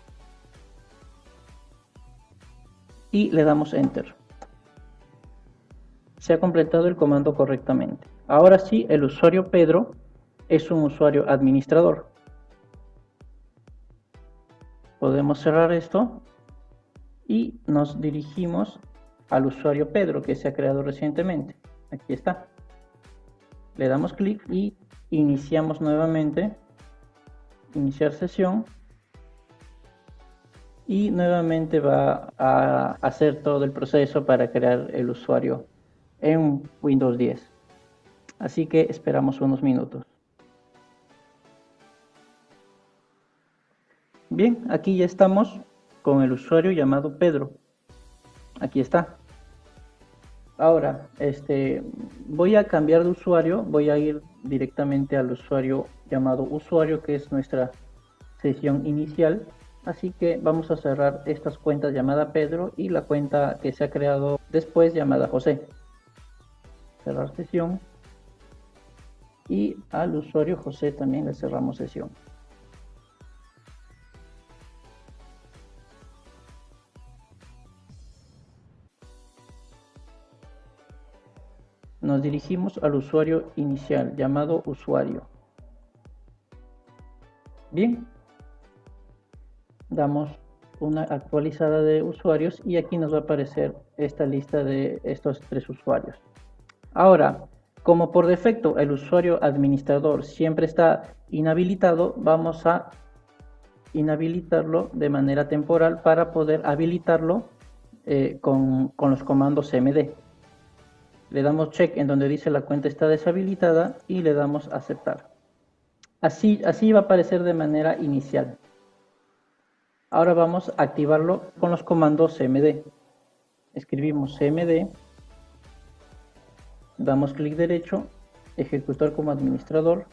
Y le damos Enter. Se ha completado el comando correctamente. Ahora sí, el usuario Pedro es un usuario administrador. Podemos cerrar esto y nos dirigimos al usuario Pedro que se ha creado recientemente. Aquí está. Le damos clic y iniciamos nuevamente. Iniciar sesión. Y nuevamente va a hacer todo el proceso para crear el usuario en Windows 10. Así que esperamos unos minutos. Bien, aquí ya estamos con el usuario llamado Pedro. Aquí está. Ahora, este, voy a cambiar de usuario, voy a ir directamente al usuario llamado usuario, que es nuestra sesión inicial. Así que vamos a cerrar estas cuentas llamada Pedro y la cuenta que se ha creado después llamada José. Cerrar sesión. Y al usuario José también le cerramos sesión. Nos dirigimos al usuario inicial llamado usuario. Bien, damos una actualizada de usuarios y aquí nos va a aparecer esta lista de estos tres usuarios. Ahora, como por defecto el usuario administrador siempre está inhabilitado, vamos a inhabilitarlo de manera temporal para poder habilitarlo eh, con, con los comandos cmd le damos check en donde dice la cuenta está deshabilitada y le damos aceptar. Así, así va a aparecer de manera inicial. Ahora vamos a activarlo con los comandos cmd. Escribimos cmd, damos clic derecho, ejecutar como administrador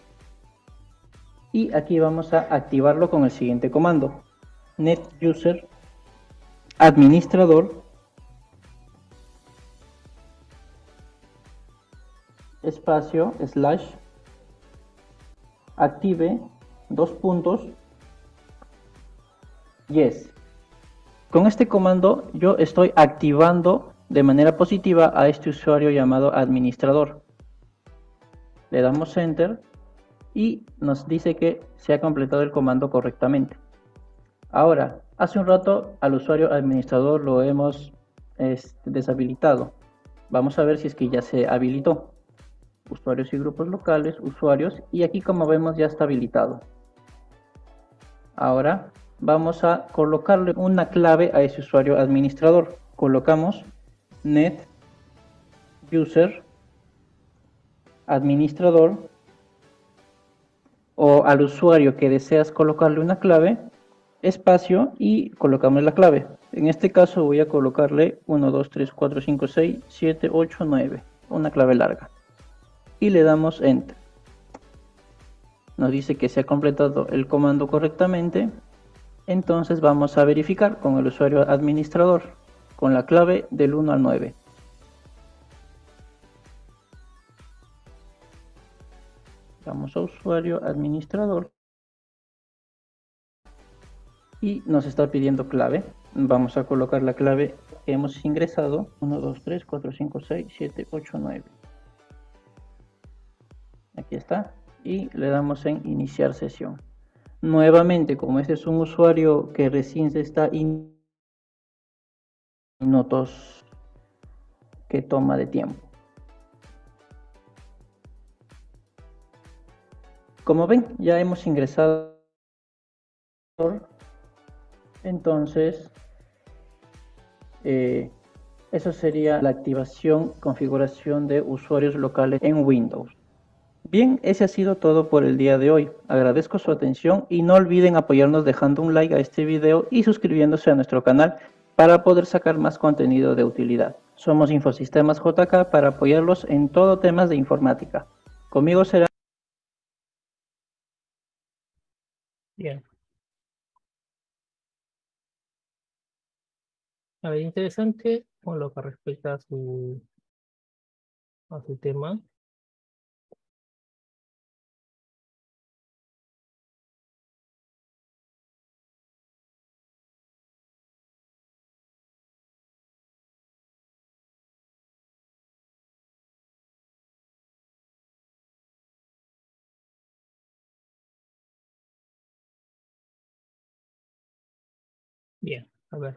y aquí vamos a activarlo con el siguiente comando. net user administrador espacio slash active dos puntos yes. Con este comando yo estoy activando de manera positiva a este usuario llamado administrador. Le damos enter y nos dice que se ha completado el comando correctamente. Ahora hace un rato al usuario administrador lo hemos este, deshabilitado. Vamos a ver si es que ya se habilitó usuarios y grupos locales, usuarios, y aquí como vemos ya está habilitado. Ahora vamos a colocarle una clave a ese usuario administrador. Colocamos net user administrador o al usuario que deseas colocarle una clave, espacio y colocamos la clave. En este caso voy a colocarle 1, 2, 3, 4, 5, 6, 7, 8, 9, una clave larga y le damos enter. Nos dice que se ha completado el comando correctamente. Entonces vamos a verificar con el usuario administrador con la clave del 1 al 9 vamos a usuario administrador. Y nos está pidiendo clave. Vamos a colocar la clave que hemos ingresado. 1 2 3 4 5 6 7 8 9 aquí está. Y le damos en iniciar sesión. Nuevamente como este es un usuario que recién se está in minutos que toma de tiempo. Como ven ya hemos ingresado. Entonces eh, eso sería la activación configuración de usuarios locales en Windows Bien, ese ha sido todo por el día de hoy. Agradezco su atención y no olviden apoyarnos dejando un like a este video y suscribiéndose a nuestro canal para poder sacar más contenido de utilidad. Somos Infosistemas JK para apoyarlos en todo temas de informática. Conmigo será... Bien. A ver, interesante con lo que respecta a su, a su tema. Bien, a ver.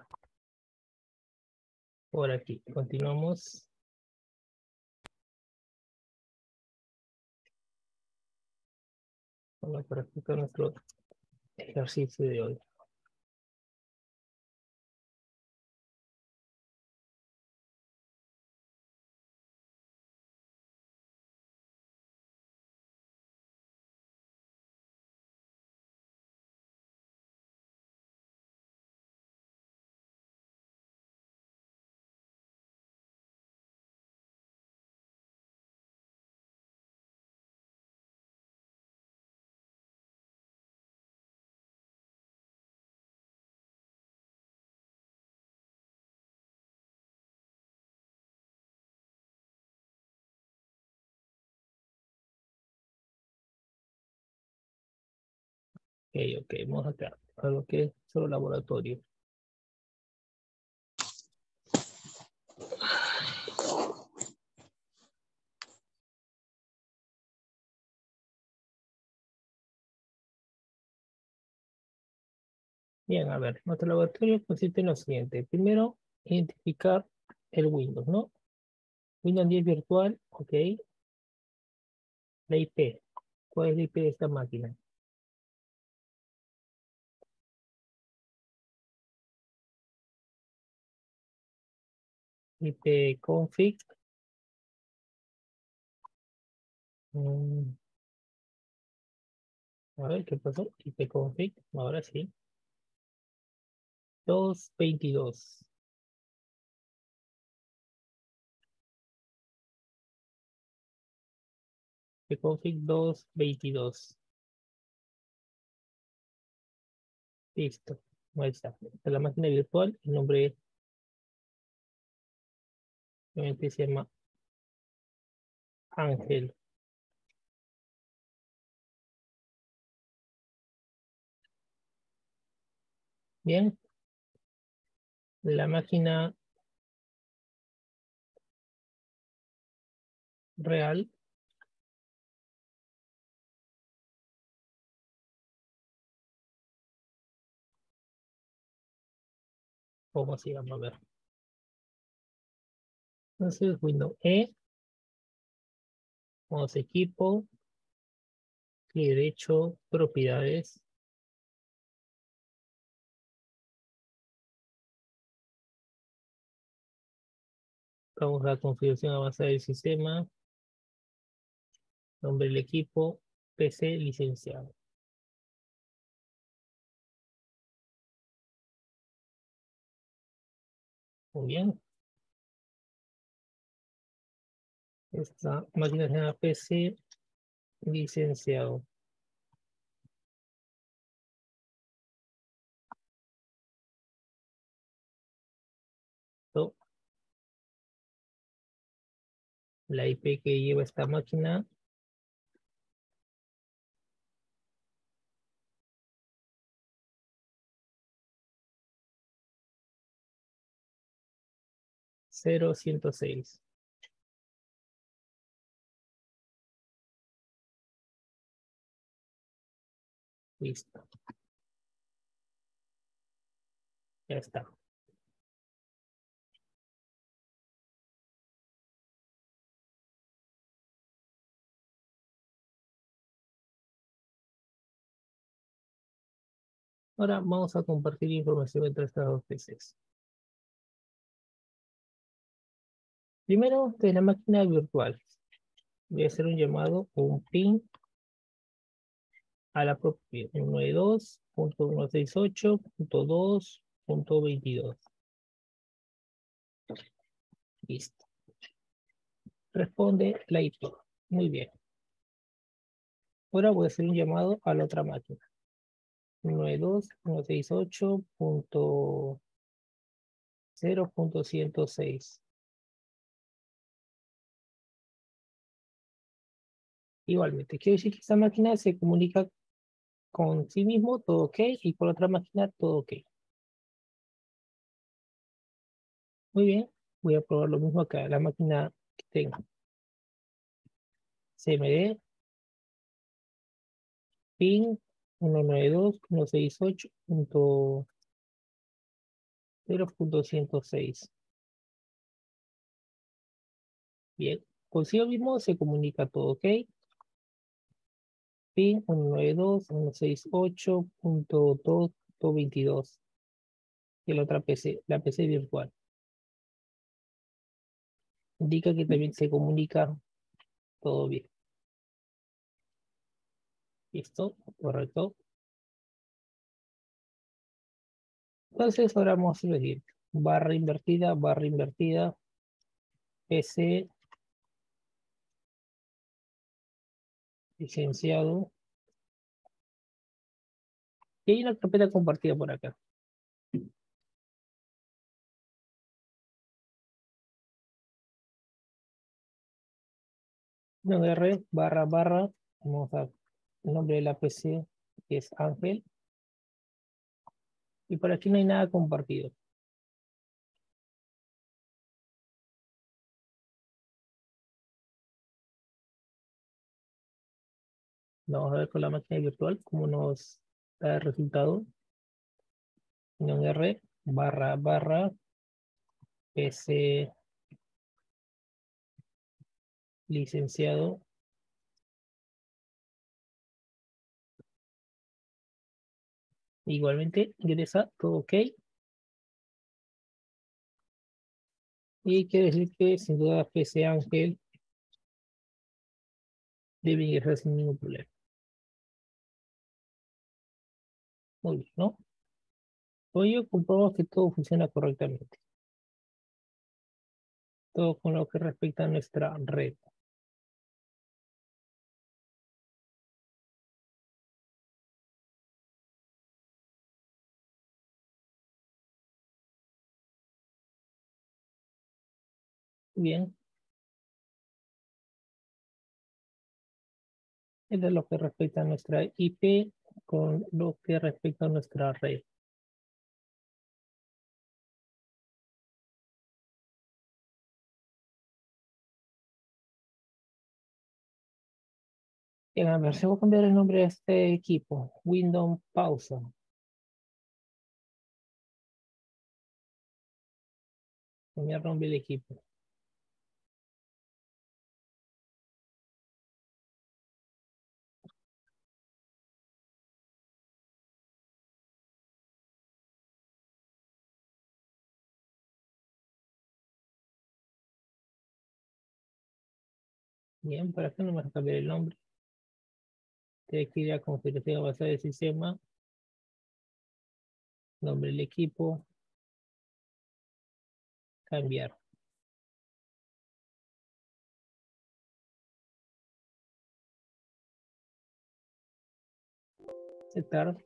Por aquí, continuamos. Respecta a nuestro ejercicio de hoy. Ok, vamos acá. A lo que es solo laboratorio. Bien, a ver, nuestro laboratorio consiste en lo siguiente. Primero, identificar el Windows, ¿no? Windows 10 virtual, ok. La IP. ¿Cuál es la IP de esta máquina? IP config. Mm. A ver, ¿qué pasó? IP config, ahora sí. 222. IP config 222. Listo. Ahí está. La máquina virtual. El nombre obviamente se llama Ángel. Bien. La máquina real ¿Cómo se llama? A ver. Entonces, Windows E. Vamos a equipo. Clic derecho, propiedades. Vamos a configuración avanzada del sistema. Nombre del equipo, PC licenciado. Muy bien. Esta máquina se llama PC licenciado. La IP que lleva esta máquina cero ciento seis. Listo. Ya está. Ahora vamos a compartir información entre estas dos PCs. Primero, de la máquina virtual. voy a hacer un llamado un ping a la propia 192.168.2.22. Listo. Responde la IP. Muy bien. Ahora voy a hacer un llamado a la otra máquina. 192.168.0.106. Igualmente, quiero decir que esta máquina se comunica con sí mismo, todo ok, y por otra máquina, todo ok. Muy bien, voy a probar lo mismo acá, la máquina que tengo. CMD, ping 192.168.0.106. Bien, consigo mismo se comunica todo ok. PIN 192.168.2.22 y la otra PC, la PC virtual. Indica que también se comunica todo bien. Listo, correcto. Entonces ahora vamos a elegir barra invertida, barra invertida, PC, licenciado. Y hay una carpeta compartida por acá. R barra barra, vamos a el nombre de la PC que es Ángel. Y por aquí no hay nada compartido. Vamos a ver con la máquina virtual cómo nos da el resultado. Unión R barra barra PC licenciado Igualmente ingresa todo ok. Y quiere decir que sin duda PC Ángel debe ingresar sin ningún problema. ¿No? Hoy comprobamos que todo funciona correctamente. Todo con lo que respecta a nuestra red. Bien. Eso es lo que respecta a nuestra IP con lo que respecta a nuestra red. Bien, a ver, se va a cambiar el nombre de este equipo. Windows Pausa. Cambiar nombre del equipo. Bien, para qué no me a cambiar el nombre. Tiene que ir a configuración basada del sistema. Nombre del equipo. Cambiar. Aceptar.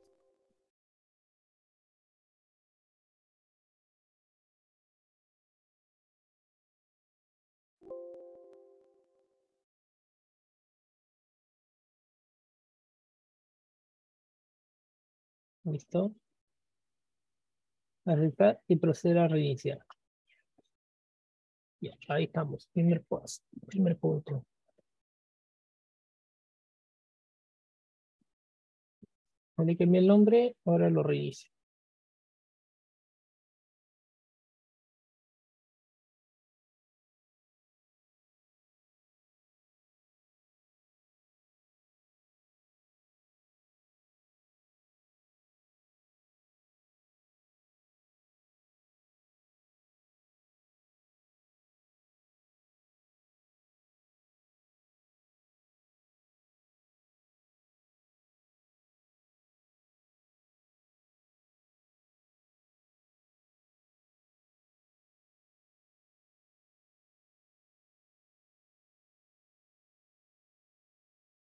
¿Listo? Aceptar y proceder a reiniciar. Ya, ahí estamos. Primer, paso, primer punto. Le cambié el nombre, ahora lo reinicio.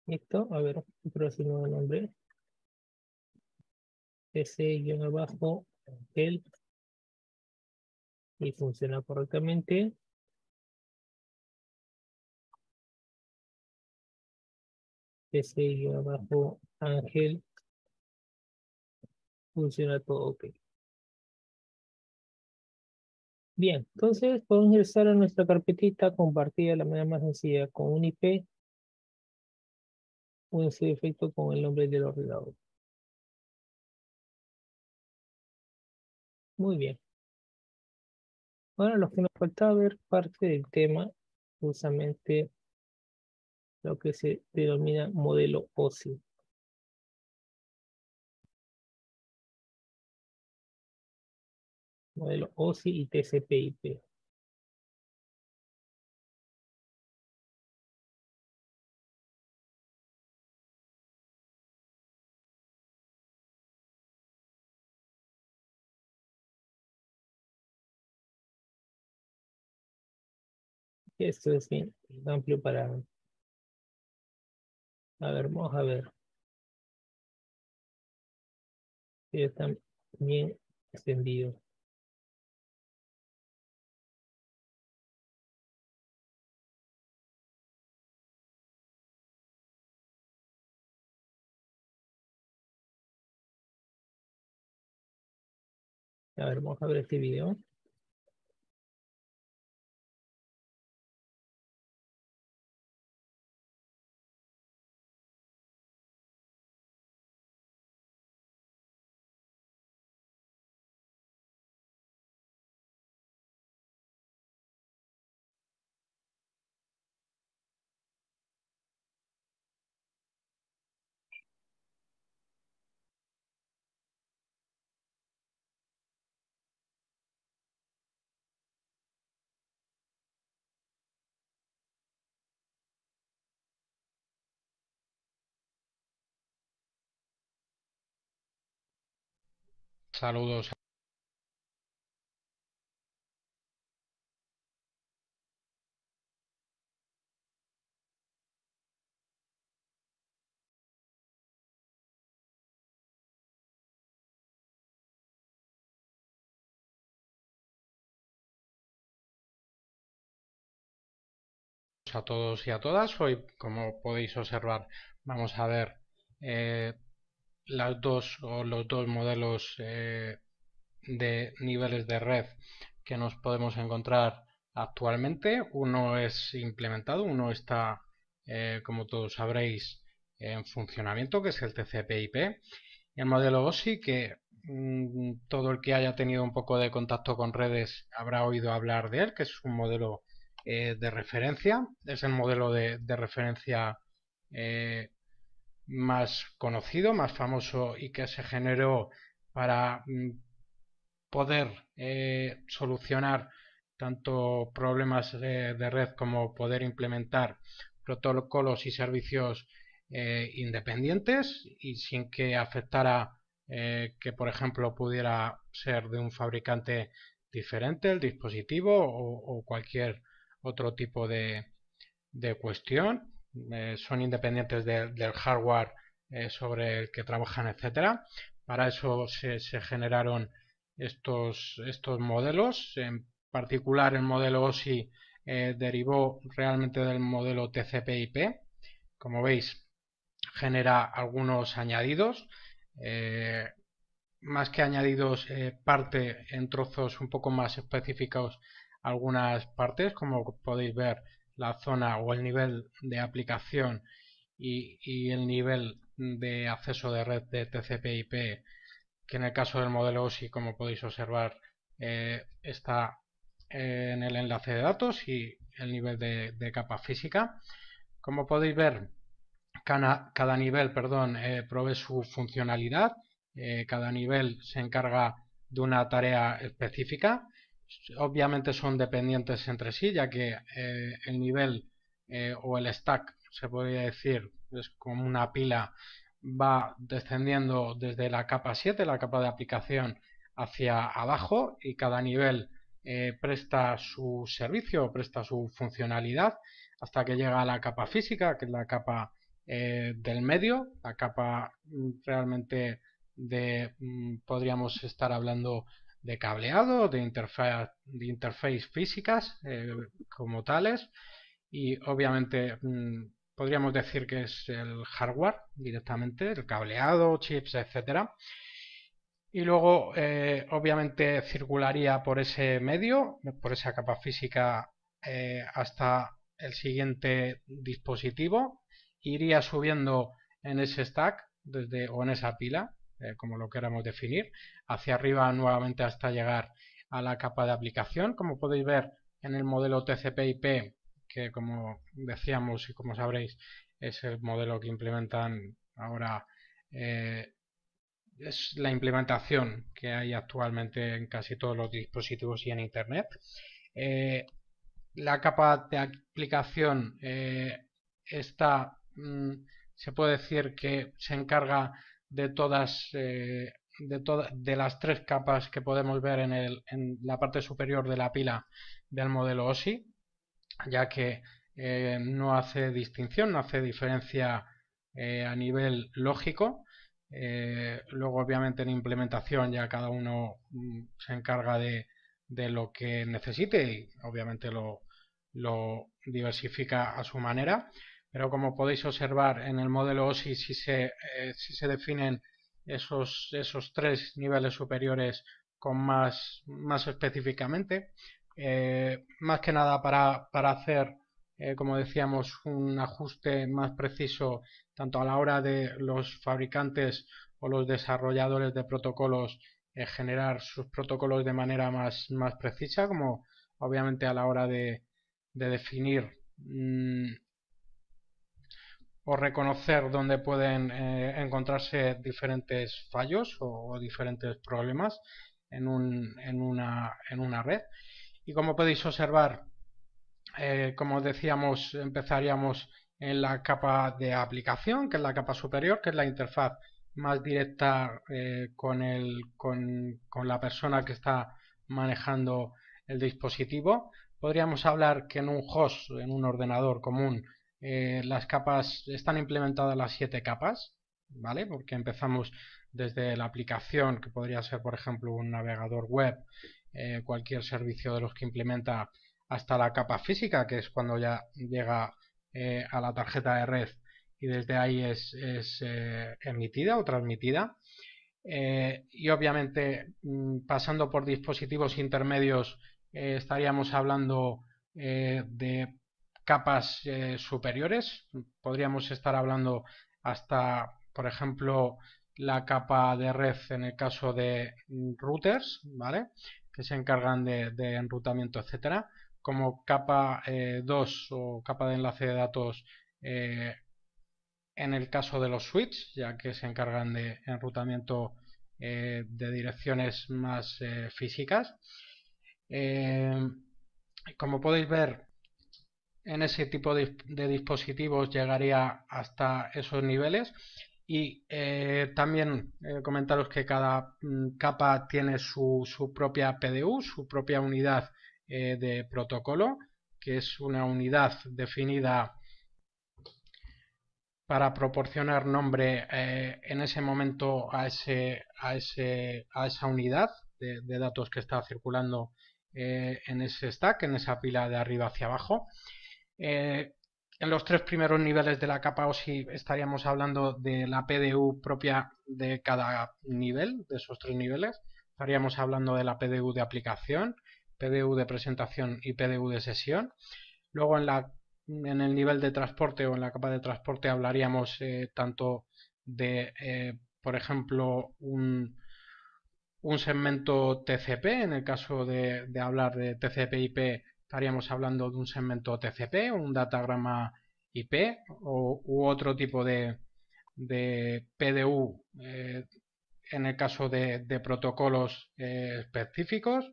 Listo, a ver, el nuevo nombre. Ese-abajo, el y funciona correctamente. Ese-abajo, ángel, funciona todo ok. Bien, entonces podemos ingresar a nuestra carpetita compartida de la manera más sencilla con un IP o en su defecto con el nombre del ordenador. Muy bien. Ahora lo que nos falta ver parte del tema, justamente lo que se denomina modelo OSI. Modelo OSI y TCP/IP. Esto es bien amplio para... A ver, vamos a ver. está bien extendido. A ver, vamos a ver este video. Saludos a todos y a todas. Hoy, como podéis observar, vamos a ver eh, las dos o los dos modelos eh, de niveles de red que nos podemos encontrar actualmente. Uno es implementado, uno está, eh, como todos sabréis, en funcionamiento, que es el TCP/IP. El modelo OSI, que mm, todo el que haya tenido un poco de contacto con redes habrá oído hablar de él, que es un modelo eh, de referencia. Es el modelo de, de referencia más conocido, más famoso y que se generó para mm, poder eh, solucionar tanto problemas de, red como poder implementar protocolos y servicios eh, independientes y sin que afectara eh, que por ejemplo pudiera ser de un fabricante diferente el dispositivo o, cualquier otro tipo de, de cuestión eh, son independientes del hardware eh, sobre el que trabajan, etcétera. Para eso se, generaron estos, modelos. En particular, el modelo OSI eh, derivó realmente del modelo TCP/IP. Como veis, genera algunos añadidos. más que añadidos, parte en trozos un poco más específicos algunas partes, como podéis ver la zona o el nivel de aplicación y, el nivel de acceso de red de TCP/IP que en el caso del modelo OSI como podéis observar eh, está en el enlace de datos y el nivel de, capa física. Como podéis ver cada, nivel perdón, eh, provee su funcionalidad. Eh, cada nivel se encarga de una tarea específica obviamente son dependientes entre sí, ya que eh, el nivel eh, o el stack, se podría decir, es como una pila, va descendiendo desde la capa 7, la capa de aplicación, hacia abajo y cada nivel eh, presta su servicio, presta su funcionalidad hasta que llega a la capa física, que es la capa del medio, la capa mm, realmente de, mm, podríamos estar hablando de cableado, de, interfaz, de interface físicas como tales y obviamente podríamos decir que es el hardware directamente, el cableado, chips, etcétera. Y luego, eh, obviamente, circularía por ese medio, por esa capa física, eh, hasta el siguiente dispositivo. Iría subiendo en ese stack desde, o en esa pila, eh, como lo queramos definir, hacia arriba nuevamente hasta llegar a la capa de aplicación. Como podéis ver en el modelo TCP/IP, que como decíamos y como sabréis es el modelo que implementan ahora eh, es la implementación que hay actualmente en casi todos los dispositivos y en internet eh, la capa de aplicación está mm, se puede decir que se encarga de todas de, de las tres capas que podemos ver en, el, en la parte superior de la pila del modelo OSI ya que eh, no hace distinción, no hace diferencia eh, a nivel lógico. Eh, luego, obviamente, en implementación ya cada uno mm, se encarga de, lo que necesite y obviamente lo, diversifica a su manera. Pero como podéis observar en el modelo OSI, si se, si se definen esos, esos tres niveles superiores con más, más específicamente, eh, más que nada para, hacer, eh, como decíamos, un ajuste más preciso tanto a la hora de los fabricantes o los desarrolladores de protocolos eh, generar sus protocolos de manera más, más precisa, como obviamente a la hora de, definir mm, o reconocer dónde pueden encontrarse diferentes fallos o, diferentes problemas en, un, en, una, en una red. Y como podéis observar, eh, como decíamos, empezaríamos en la capa de aplicación, que es la capa superior, que es la interfaz más directa eh, con, el, con, la persona que está manejando el dispositivo. Podríamos hablar que en un host, en un ordenador común, eh, las capas están implementadas las siete capas, ¿vale? Porque empezamos desde la aplicación, que podría ser, por ejemplo, un navegador web, eh, cualquier servicio de los que implementa hasta la capa física, que es cuando ya llega eh, a la tarjeta de red y desde ahí es, eh, emitida o transmitida. y obviamente mm, pasando por dispositivos intermedios estaríamos hablando de capas superiores. Podríamos estar hablando hasta, por ejemplo, la capa de red en el caso de routers, ¿vale? que se encargan de, enrutamiento, etcétera, como capa 2 eh, o capa de enlace de datos eh, en el caso de los switches, ya que se encargan de enrutamiento eh, de direcciones más físicas. como podéis ver, en ese tipo de dispositivos llegaría hasta esos niveles y eh, también eh, comentaros que cada mm, capa tiene su, propia PDU, su propia unidad eh, de protocolo, que es una unidad definida para proporcionar nombre en ese momento a esa unidad de, de, datos que está circulando en ese stack, en esa pila de arriba hacia abajo. En los tres primeros niveles de la capa OSI estaríamos hablando de la PDU propia de cada nivel, de esos tres niveles. Estaríamos hablando de la PDU de aplicación, PDU de presentación y PDU de sesión. Luego en, la, en el nivel de transporte o en la capa de transporte hablaríamos eh, tanto de, eh, por ejemplo, un, un, segmento TCP, en el caso de, de hablar de TCP/IP estaríamos hablando de un segmento TCP, un datagrama IP o, u otro tipo de, PDU eh, en el caso de, protocolos eh, específicos.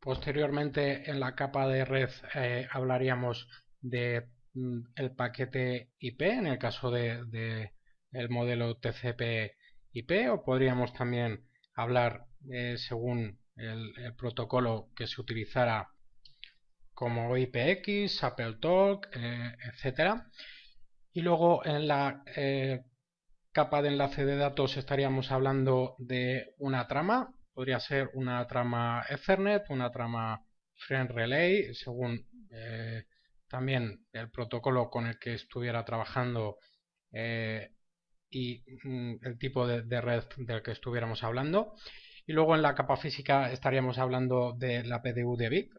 Posteriormente en la capa de red eh, hablaríamos de mm, el paquete IP en el caso de, el modelo TCP IP o podríamos también hablar según el, protocolo que se utilizara como IPX, AppleTalk, eh, etcétera. Y luego en la capa de enlace de datos estaríamos hablando de una trama, podría ser una trama Ethernet, una trama Friend Relay, según eh, también el protocolo con el que estuviera trabajando eh, y mm, el tipo de, red del que estuviéramos hablando. Y luego en la capa física estaríamos hablando de la PDU de bit,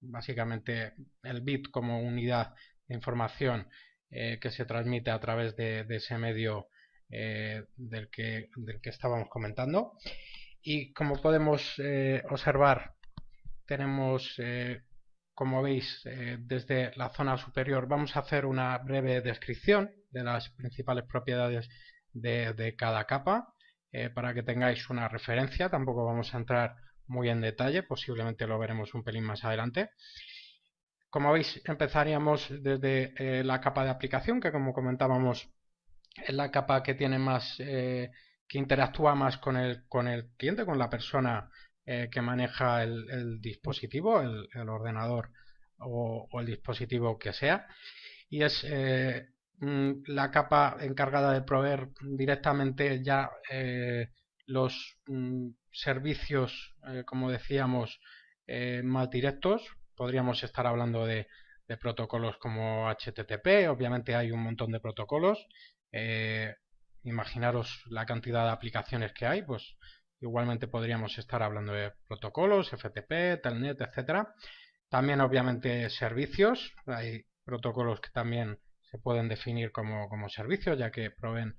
básicamente el bit como unidad de información eh, que se transmite a través de ese medio eh, del, que, del que estábamos comentando. Y como podemos eh, observar, tenemos, como veis, desde la zona superior, vamos a hacer una breve descripción de las principales propiedades de, cada capa para que tengáis una referencia. Tampoco vamos a entrar muy en detalle, posiblemente lo veremos un pelín más adelante. Como veis, empezaríamos desde la capa de aplicación, que como comentábamos es la capa que tiene más, eh, que interactúa más con el, con el cliente, con la persona eh, que maneja el, dispositivo, el, ordenador o, el dispositivo que sea. Y es eh, la capa encargada de proveer directamente ya los mm, servicios, como decíamos, más directos. Podríamos estar hablando de, protocolos como HTTP, obviamente hay un montón de protocolos eh, imaginaros la cantidad de aplicaciones que hay, pues igualmente podríamos estar hablando de protocolos, FTP, Telnet, etcétera. También obviamente servicios, hay protocolos que también se pueden definir como, servicios ya que proveen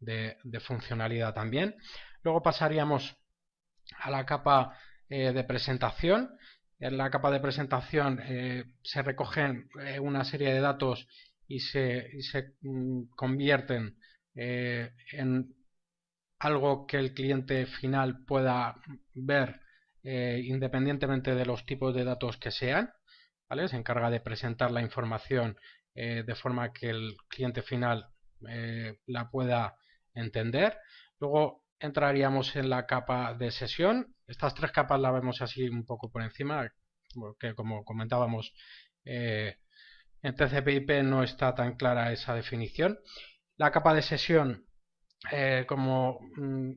de, funcionalidad también. Luego pasaríamos a la capa eh, de presentación. En la capa de presentación eh, se recogen una serie de datos y se, mm, convierten eh, en algo que el cliente final pueda ver eh, independientemente de los tipos de datos que sean. ¿vale? Se encarga de presentar la información eh, de forma que el cliente final la pueda entender. Luego entraríamos en la capa de sesión. Estas tres capas las vemos así un poco por encima, porque como comentábamos, en TCP/IP no está tan clara esa definición. La capa de sesión, eh, como mm,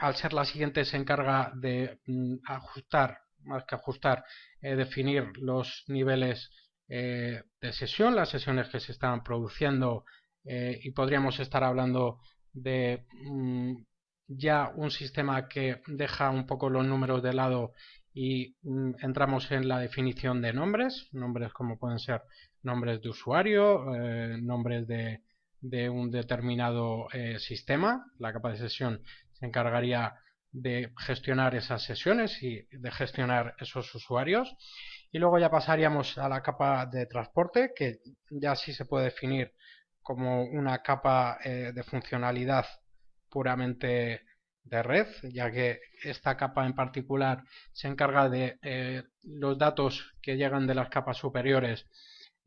al ser la siguiente, se encarga de mm, ajustar, más que ajustar, eh, definir los niveles eh, de sesión, las sesiones que se están produciendo y podríamos estar hablando de mm, ya un sistema que deja un poco los números de lado y entramos en la definición de nombres, nombres como pueden ser nombres de usuario, eh, nombres de, un determinado eh, sistema. La capa de sesión se encargaría de gestionar esas sesiones y de gestionar esos usuarios. Y luego ya pasaríamos a la capa de transporte, que ya sí se puede definir como una capa eh, de funcionalidad puramente de red, ya que esta capa en particular se encarga de los datos que llegan de las capas superiores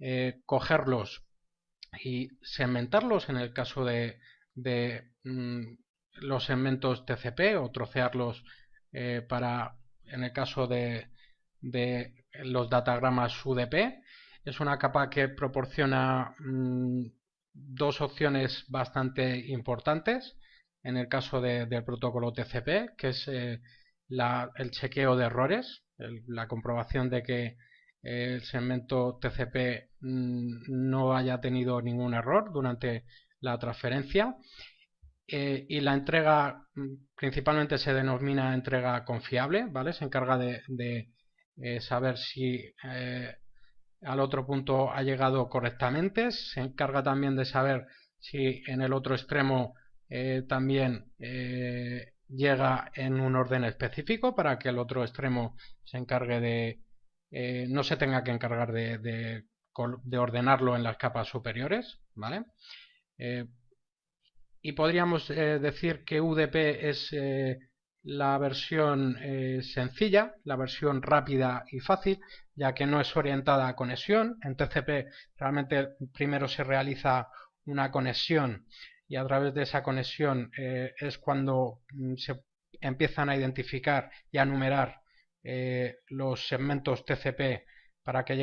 eh, cogerlos y segmentarlos. En el caso de, mm, los segmentos TCP o trocearlos eh, para en el caso de, los datagramas UDP. Es una capa que proporciona mm, dos opciones bastante importantes en el caso del protocolo TCP, que es eh, el chequeo de errores, la comprobación de que el segmento TCP mm, no haya tenido ningún error durante la transferencia eh, y la entrega mm, principalmente se denomina entrega confiable, ¿vale? Se encarga de, eh, saber si eh, al otro punto ha llegado correctamente, se encarga también de saber si en el otro extremo también llega en un orden específico para que el otro extremo se encargue de eh, no se tenga que encargar de, ordenarlo en las capas superiores, ¿vale? Eh, y podríamos eh, decir que UDP es la versión sencilla, la versión rápida y fácil, ya que no es orientada a conexión. En TCP realmente primero se realiza una conexión y a través de esa conexión es cuando mm, se empiezan a identificar y a numerar eh, los segmentos TCP para que,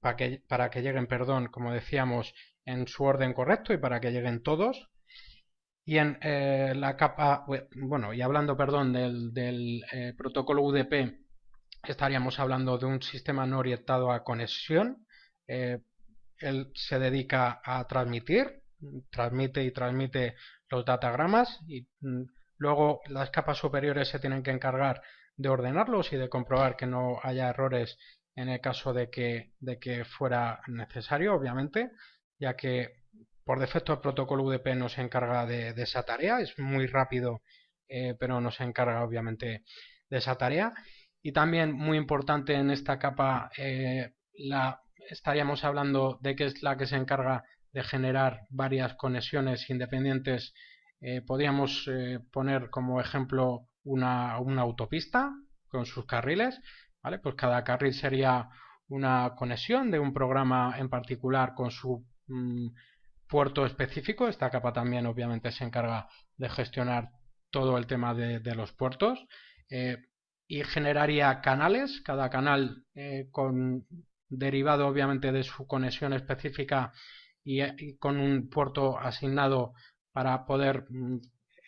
para que, para que lleguen, perdón, como decíamos, en su orden correcto y para que lleguen todos. Y en eh, la capa, bueno, y hablando, perdón, del, eh, protocolo UDP, estaríamos hablando de un sistema no orientado a conexión. Eh, él se dedica a transmitir, transmite y transmite los datagramas y mm, luego las capas superiores se tienen que encargar de ordenarlos y de comprobar que no haya errores en el caso de que, de que fuera necesario, obviamente, ya que por defecto el protocolo UDP no se encarga de, esa tarea, es muy rápido, eh, pero no se encarga obviamente de esa tarea. Y también muy importante en esta capa, eh, la, estaríamos hablando de que es la que se encarga de generar varias conexiones independientes. Eh, podríamos poner como ejemplo una, una, autopista con sus carriles. ¿vale? Pues cada carril sería una conexión de un programa en particular con su mm, puerto específico. Esta capa también obviamente se encarga de gestionar todo el tema de, los puertos eh, y generaría canales, cada canal eh, con derivado obviamente de su conexión específica y, con un puerto asignado para poder mm,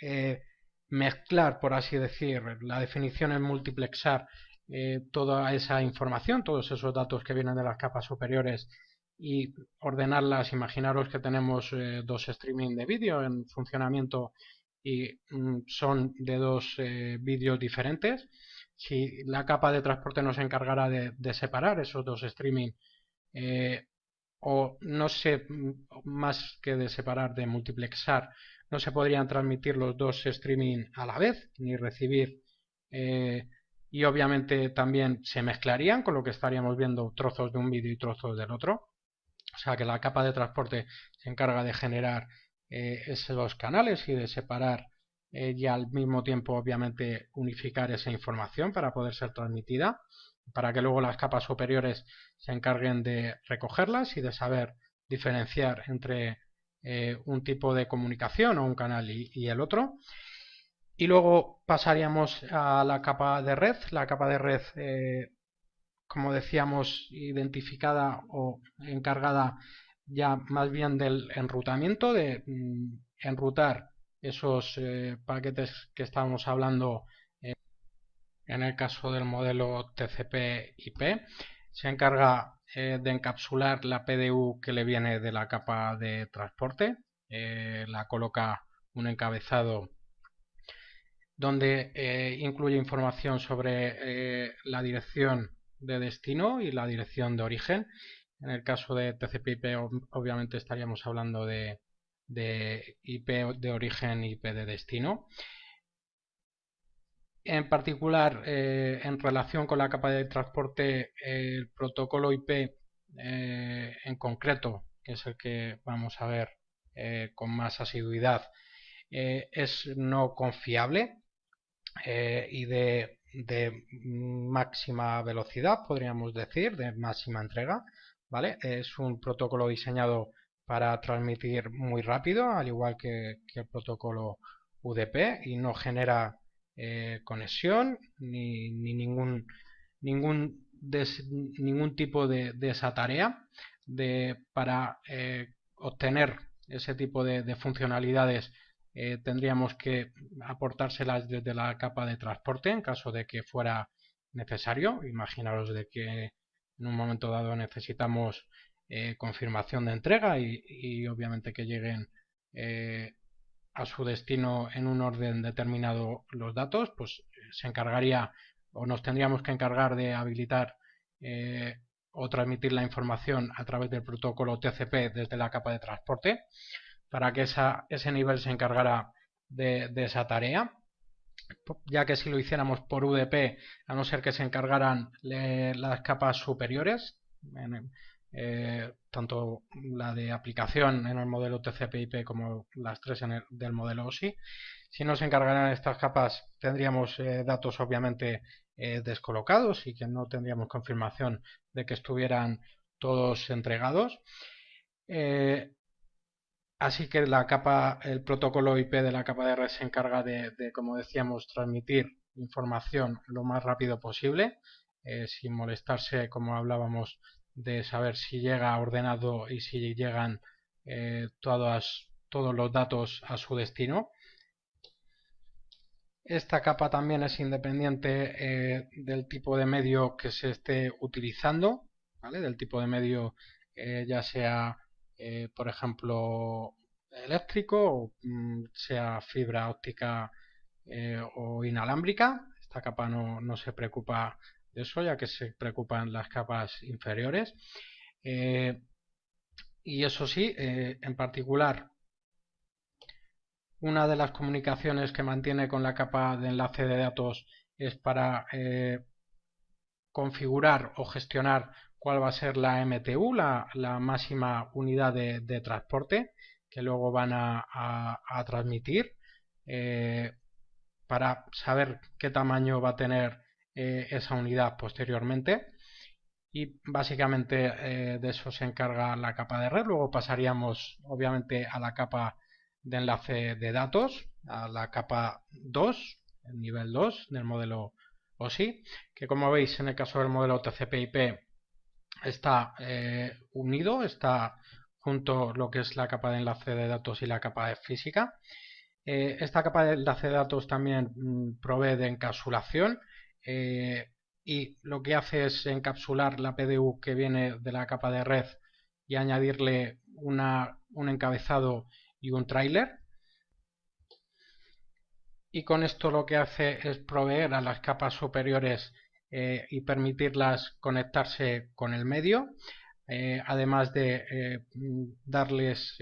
eh, mezclar, por así decir, la definición es multiplexar toda esa información, todos esos datos que vienen de las capas superiores y ordenarlas. Imaginaros que tenemos eh, dos streaming de vídeo en funcionamiento y mm, son de dos eh, vídeos diferentes. Si la capa de transporte nos encargará de, separar esos dos streaming eh, o no sé, mm, más que de separar, de multiplexar, no se podrían transmitir los dos streaming a la vez ni recibir y obviamente también se mezclarían con lo que estaríamos viendo trozos de un vídeo y trozos del otro. O sea que la capa de transporte se encarga de generar eh, esos canales y de separar eh, y al mismo tiempo obviamente unificar esa información para poder ser transmitida para que luego las capas superiores se encarguen de recogerlas y de saber diferenciar entre eh, un tipo de comunicación o un canal y, el otro. Y luego pasaríamos a la capa de red. La capa de red como decíamos, identificada o encargada ya más bien del enrutamiento, de mm, enrutar esos eh, paquetes que estábamos hablando eh, en el caso del modelo TCP/IP. Se encarga eh, de encapsular la PDU que le viene de la capa de transporte, la coloca un encabezado donde incluye información sobre la dirección de destino y la dirección de origen. En el caso de TCP/IP obviamente estaríamos hablando de, IP de origen y IP de destino. En particular, eh, en relación con la capa de transporte, el protocolo IP eh, en concreto, que es el que vamos a ver eh, con más asiduidad, es no confiable y de de máxima velocidad, podríamos decir, de máxima entrega. ¿vale? Es un protocolo diseñado para transmitir muy rápido, al igual que, el protocolo UDP, y no genera eh, conexión ni, ningún, ningún, ningún tipo de, esa tarea de, para eh, obtener ese tipo de funcionalidades eh, tendríamos que aportárselas desde la capa de transporte en caso de que fuera necesario. Imaginaros de que en un momento dado necesitamos eh, confirmación de entrega y, obviamente que lleguen eh, a su destino en un orden determinado los datos, pues se encargaría o nos tendríamos que encargar de habilitar o transmitir la información a través del protocolo TCP desde la capa de transporte para que ese nivel se encargara de, esa tarea ya que si lo hiciéramos por UDP, a no ser que se encargaran las capas superiores, eh, tanto la de aplicación en el modelo TCP/IP como las tres en el, del modelo OSI, si no se encargaran estas capas tendríamos eh, datos obviamente eh, descolocados y que no tendríamos confirmación de que estuvieran todos entregados. Así que la capa, el protocolo IP de la capa de red se encarga de, como decíamos, transmitir información lo más rápido posible, eh, sin molestarse, como hablábamos, de saber si llega ordenado y si llegan todas, todos los datos a su destino. Esta capa también es independiente del tipo de medio que se esté utilizando, del tipo de medio ya sea, por ejemplo, eléctrico mm, sea fibra óptica eh, o inalámbrica. Esta capa no, se preocupa de eso, ya que se preocupan las capas inferiores. Eh, y eso sí, eh, en particular, una de las comunicaciones que mantiene con la capa de enlace de datos es para configurar o gestionar cuál va a ser la MTU, la, máxima unidad de transporte que luego van a, transmitir eh, para saber qué tamaño va a tener eh, esa unidad posteriormente. Y básicamente eh, de eso se encarga la capa de red. Luego pasaríamos obviamente a la capa de enlace de datos a la capa 2 el nivel 2 del modelo OSI que como veis en el caso del modelo TCP/IP está unido está junto lo que es la capa de enlace de datos y la capa de física. Eh, esta capa de enlace de datos también mm, provee de encapsulación eh, y lo que hace es encapsular la PDU que viene de la capa de red y añadirle un encabezado y un tráiler. Y con esto lo que hace es proveer a las capas superiores eh, y permitirlas conectarse con el medio. Eh, además de eh, darles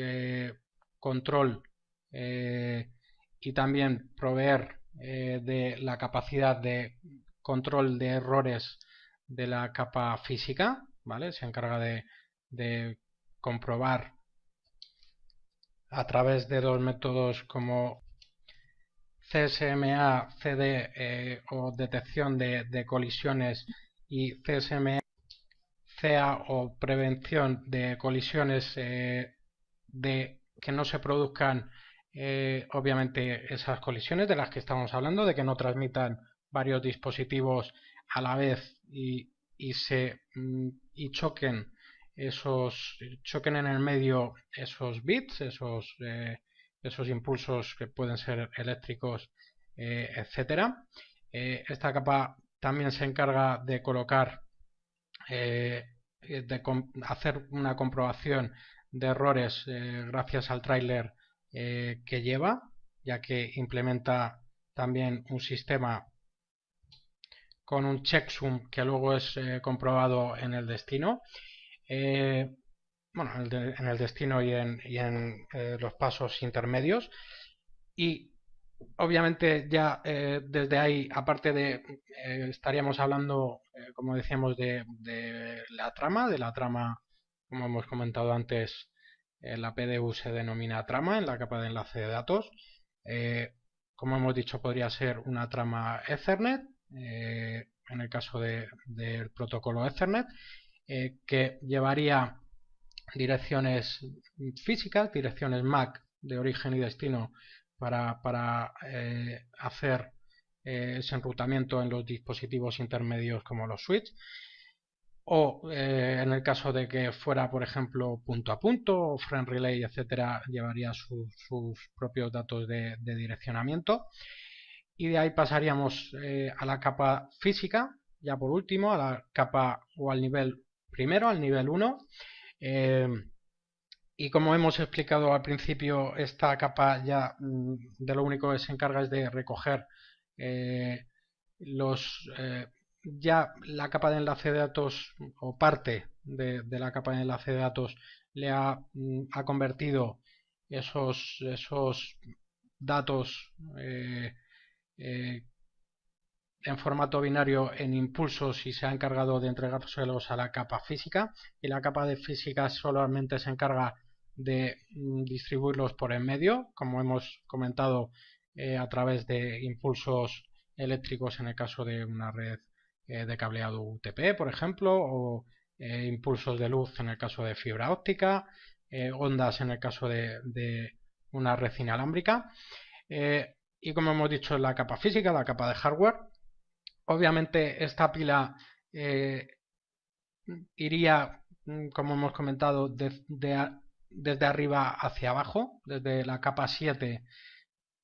control y también proveer de la capacidad de control de errores de la capa física, ¿vale? Se encarga de, comprobar a través de dos métodos como CSMA, CD o detección de, colisiones y CSMA CEA o prevención de colisiones eh, de que no se produzcan eh, obviamente esas colisiones de las que estamos hablando, de que no transmitan varios dispositivos a la vez y, se mm, y choquen esos choquen en el medio esos bits, esos eh, esos impulsos que pueden ser eléctricos, etcétera. esta capa también se encarga de colocar eh, de hacer una comprobación de errores eh, gracias al tráiler eh, que lleva, ya que implementa también un sistema con un checksum que luego es comprobado en el destino. Bueno, en el, destino y en, en los pasos intermedios. Y obviamente ya eh, desde ahí, aparte de, eh, estaríamos hablando, eh, como decíamos, de, la trama, de la trama, como hemos comentado antes, la PDU se denomina trama en la capa de enlace de datos. como hemos dicho, podría ser una trama Ethernet, en el caso del protocolo Ethernet, que llevaría direcciones físicas, direcciones MAC de origen y destino para, eh, hacer eh, ese enrutamiento en los dispositivos intermedios como los switch. O eh, en el caso de que fuera por ejemplo punto a punto o friend relay etcétera llevaría sus propios datos de, direccionamiento. Y de ahí pasaríamos a la capa física ya por último a la capa o al nivel primero al nivel 1 y como hemos explicado al principio, esta capa ya mm, de lo único que se encarga es de recoger eh, los eh, ya la capa de enlace de datos o parte de, la capa de enlace de datos le ha, mm, convertido esos, esos datos eh, en formato binario en impulsos y se ha encargado de entregárselos a la capa física y la capa de física solamente se encarga de mm, distribuirlos por en medio, como hemos comentado eh, a través de impulsos eléctricos en el caso de una red eh, de cableado UTP, por ejemplo, o eh, impulsos de luz en el caso de fibra óptica, ondas en el caso de, de una red inalámbrica. y como hemos dicho la capa física, la capa de hardware, obviamente esta pila iría, mm, como hemos comentado, de, desde arriba hacia abajo, desde la capa 7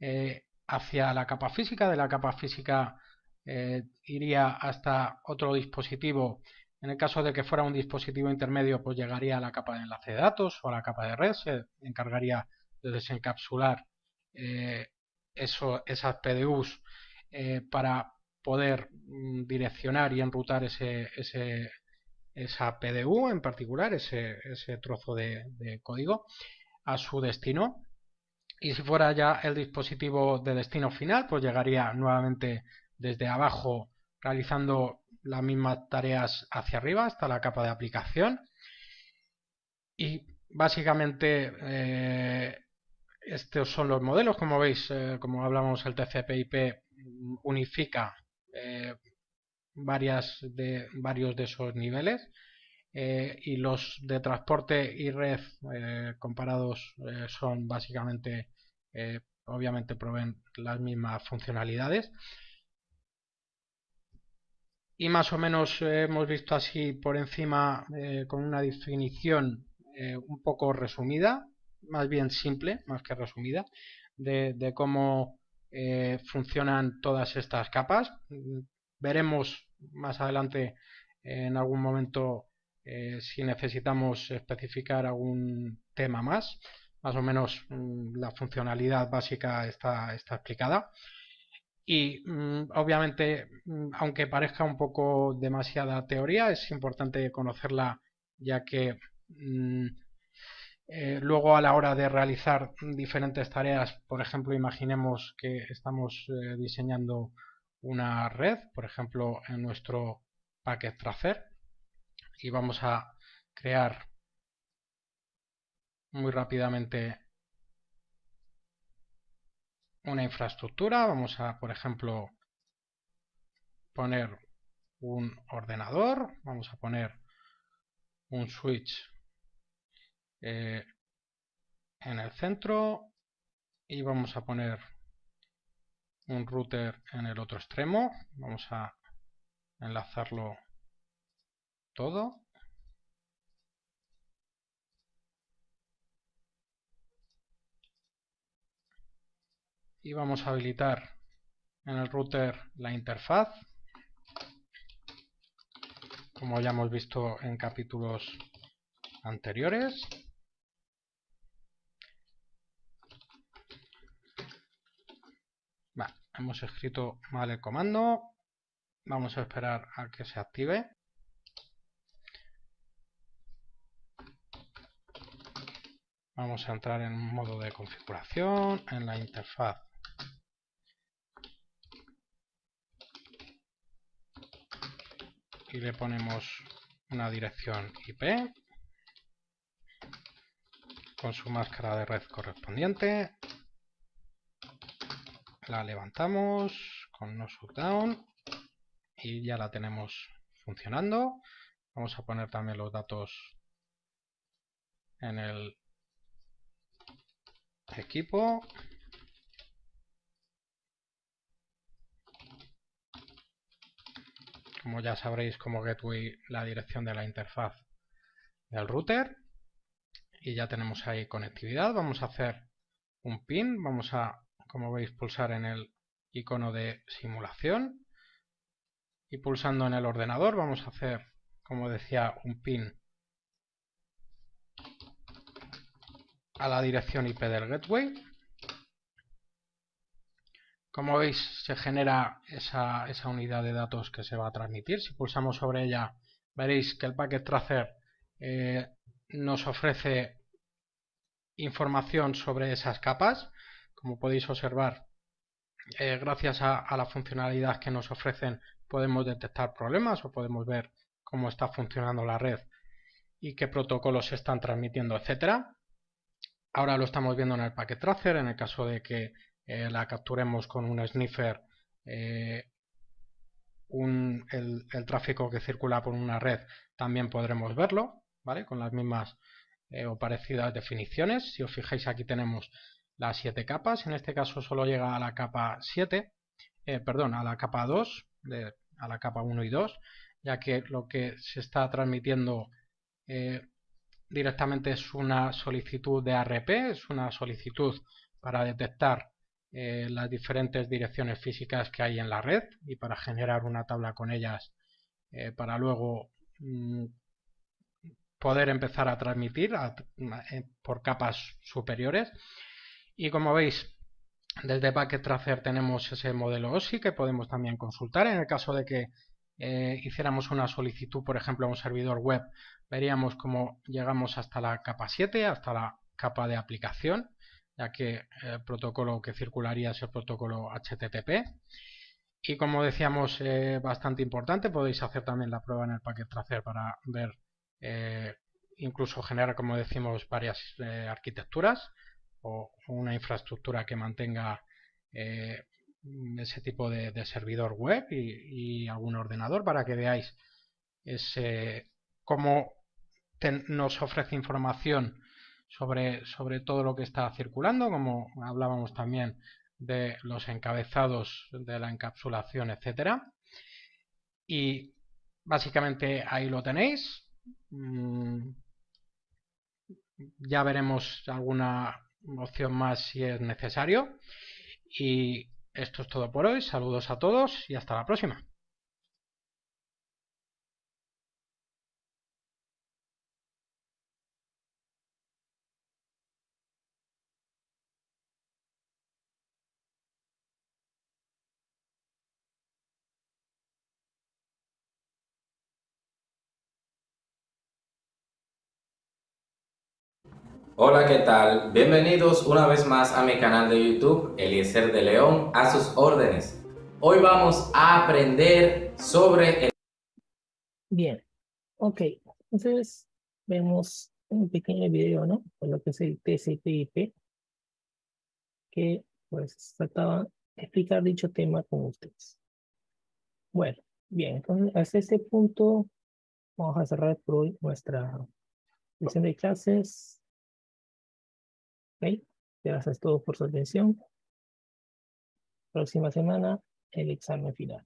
eh, hacia la capa física, de la capa física eh, iría hasta otro dispositivo. En el caso de que fuera un dispositivo intermedio, pues llegaría a la capa de enlace de datos o a la capa de red, se encargaría de desencapsular eh, eso, esas PDUs para poder mm, direccionar y enrutar ese, esa PDU en particular, ese, ese trozo de, código, a su destino. Y si fuera ya el dispositivo de destino final, pues llegaría nuevamente desde abajo realizando las mismas tareas hacia arriba hasta la capa de aplicación. Y básicamente eh, estos son los modelos, como veis, eh, como hablamos, el TCP/IP unifica eh, varias de, varios de esos niveles eh, y los de transporte y red eh, comparados son básicamente obviamente proveen las mismas funcionalidades. Y más o menos hemos visto así por encima con una definición un poco resumida más bien simple más que resumida de cómo funcionan todas estas capas veremos más adelante en algún momento eh, si necesitamos especificar algún tema más. Más o menos mm, la funcionalidad básica está, está explicada. Y mm, obviamente, mm, aunque parezca un poco demasiada teoría, es importante conocerla ya que eh, luego a la hora de realizar diferentes tareas, por ejemplo, imaginemos que estamos eh, diseñando una red, por ejemplo en nuestro packet tracer y vamos a crear muy rápidamente una infraestructura. Vamos a, por ejemplo, poner un ordenador. Vamos a poner un switch eh, en el centro y vamos a poner un router en el otro extremo. Vamos a enlazarlo todo. Y vamos a habilitar en el router la interfaz. Como ya hemos visto en capítulos anteriores. Hemos escrito mal el comando. Vamos a esperar a que se active. Vamos a entrar en modo de configuración, en la interfaz. Y le ponemos una dirección IP con su máscara de red correspondiente la levantamos con no shutdown y ya la tenemos funcionando. Vamos a poner también los datos en el equipo. Como ya sabréis como gateway la dirección de la interfaz del router. Y ya tenemos ahí conectividad. Vamos a hacer un pin. Vamos a como veis pulsar en el icono de simulación. Y pulsando en el ordenador vamos a hacer como decía un pin a la dirección IP del gateway. Como veis se genera esa, unidad de datos que se va a transmitir. Si pulsamos sobre ella veréis que el packet tracer eh, nos ofrece información sobre esas capas como podéis observar, eh, gracias a, la funcionalidad que nos ofrecen podemos detectar problemas o podemos ver cómo está funcionando la red y qué protocolos se están transmitiendo, etcétera. Ahora lo estamos viendo en el packet tracer, en el caso de que eh, la capturemos con un sniffer, eh, el, el, tráfico que circula por una red también podremos verlo, ¿vale? Con las mismas o parecidas definiciones. Si os fijáis aquí tenemos las 7 capas. En este caso solo llega a la capa 7, eh, perdón, a la capa 2, a la capa 1 y 2, ya que lo que se está transmitiendo eh, directamente es una solicitud de ARP, es una solicitud para detectar eh, las diferentes direcciones físicas que hay en la red y para generar una tabla con ellas para luego mm, poder empezar a transmitir por capas superiores. Y como veis, desde Packet Tracer tenemos ese modelo OSI que podemos también consultar. En el caso de que hiciéramos una solicitud, por ejemplo, a un servidor web veríamos cómo llegamos hasta la capa 7, hasta la capa de aplicación, ya que el protocolo que circularía es el protocolo HTTP. Y como decíamos, eh, bastante importante, podéis hacer también la prueba en el Packet Tracer para ver, eh, incluso generar, como decimos, varias eh, arquitecturas o una infraestructura que mantenga ese tipo de, servidor web y, y, algún ordenador para que veáis ese, cómo nos ofrece información sobre, sobre todo lo que está circulando, como hablábamos también de los encabezados de la encapsulación, etcétera. Y básicamente ahí lo tenéis. Mm, ya veremos alguna opción más si es necesario. Y esto es todo por hoy. Saludos a todos y hasta la próxima. Hola, ¿qué tal? Bienvenidos una vez más a mi canal de YouTube, Eliezer de León, a sus órdenes. Hoy vamos a aprender sobre el... Bien, ok. Entonces vemos un pequeño video, ¿no? Con lo que es el TCP/IP, que pues trataba de explicar dicho tema con ustedes. Bueno, bien, entonces hasta este punto vamos a cerrar por hoy nuestra sesión de clases Gracias a todos por su atención. Próxima semana, el examen final.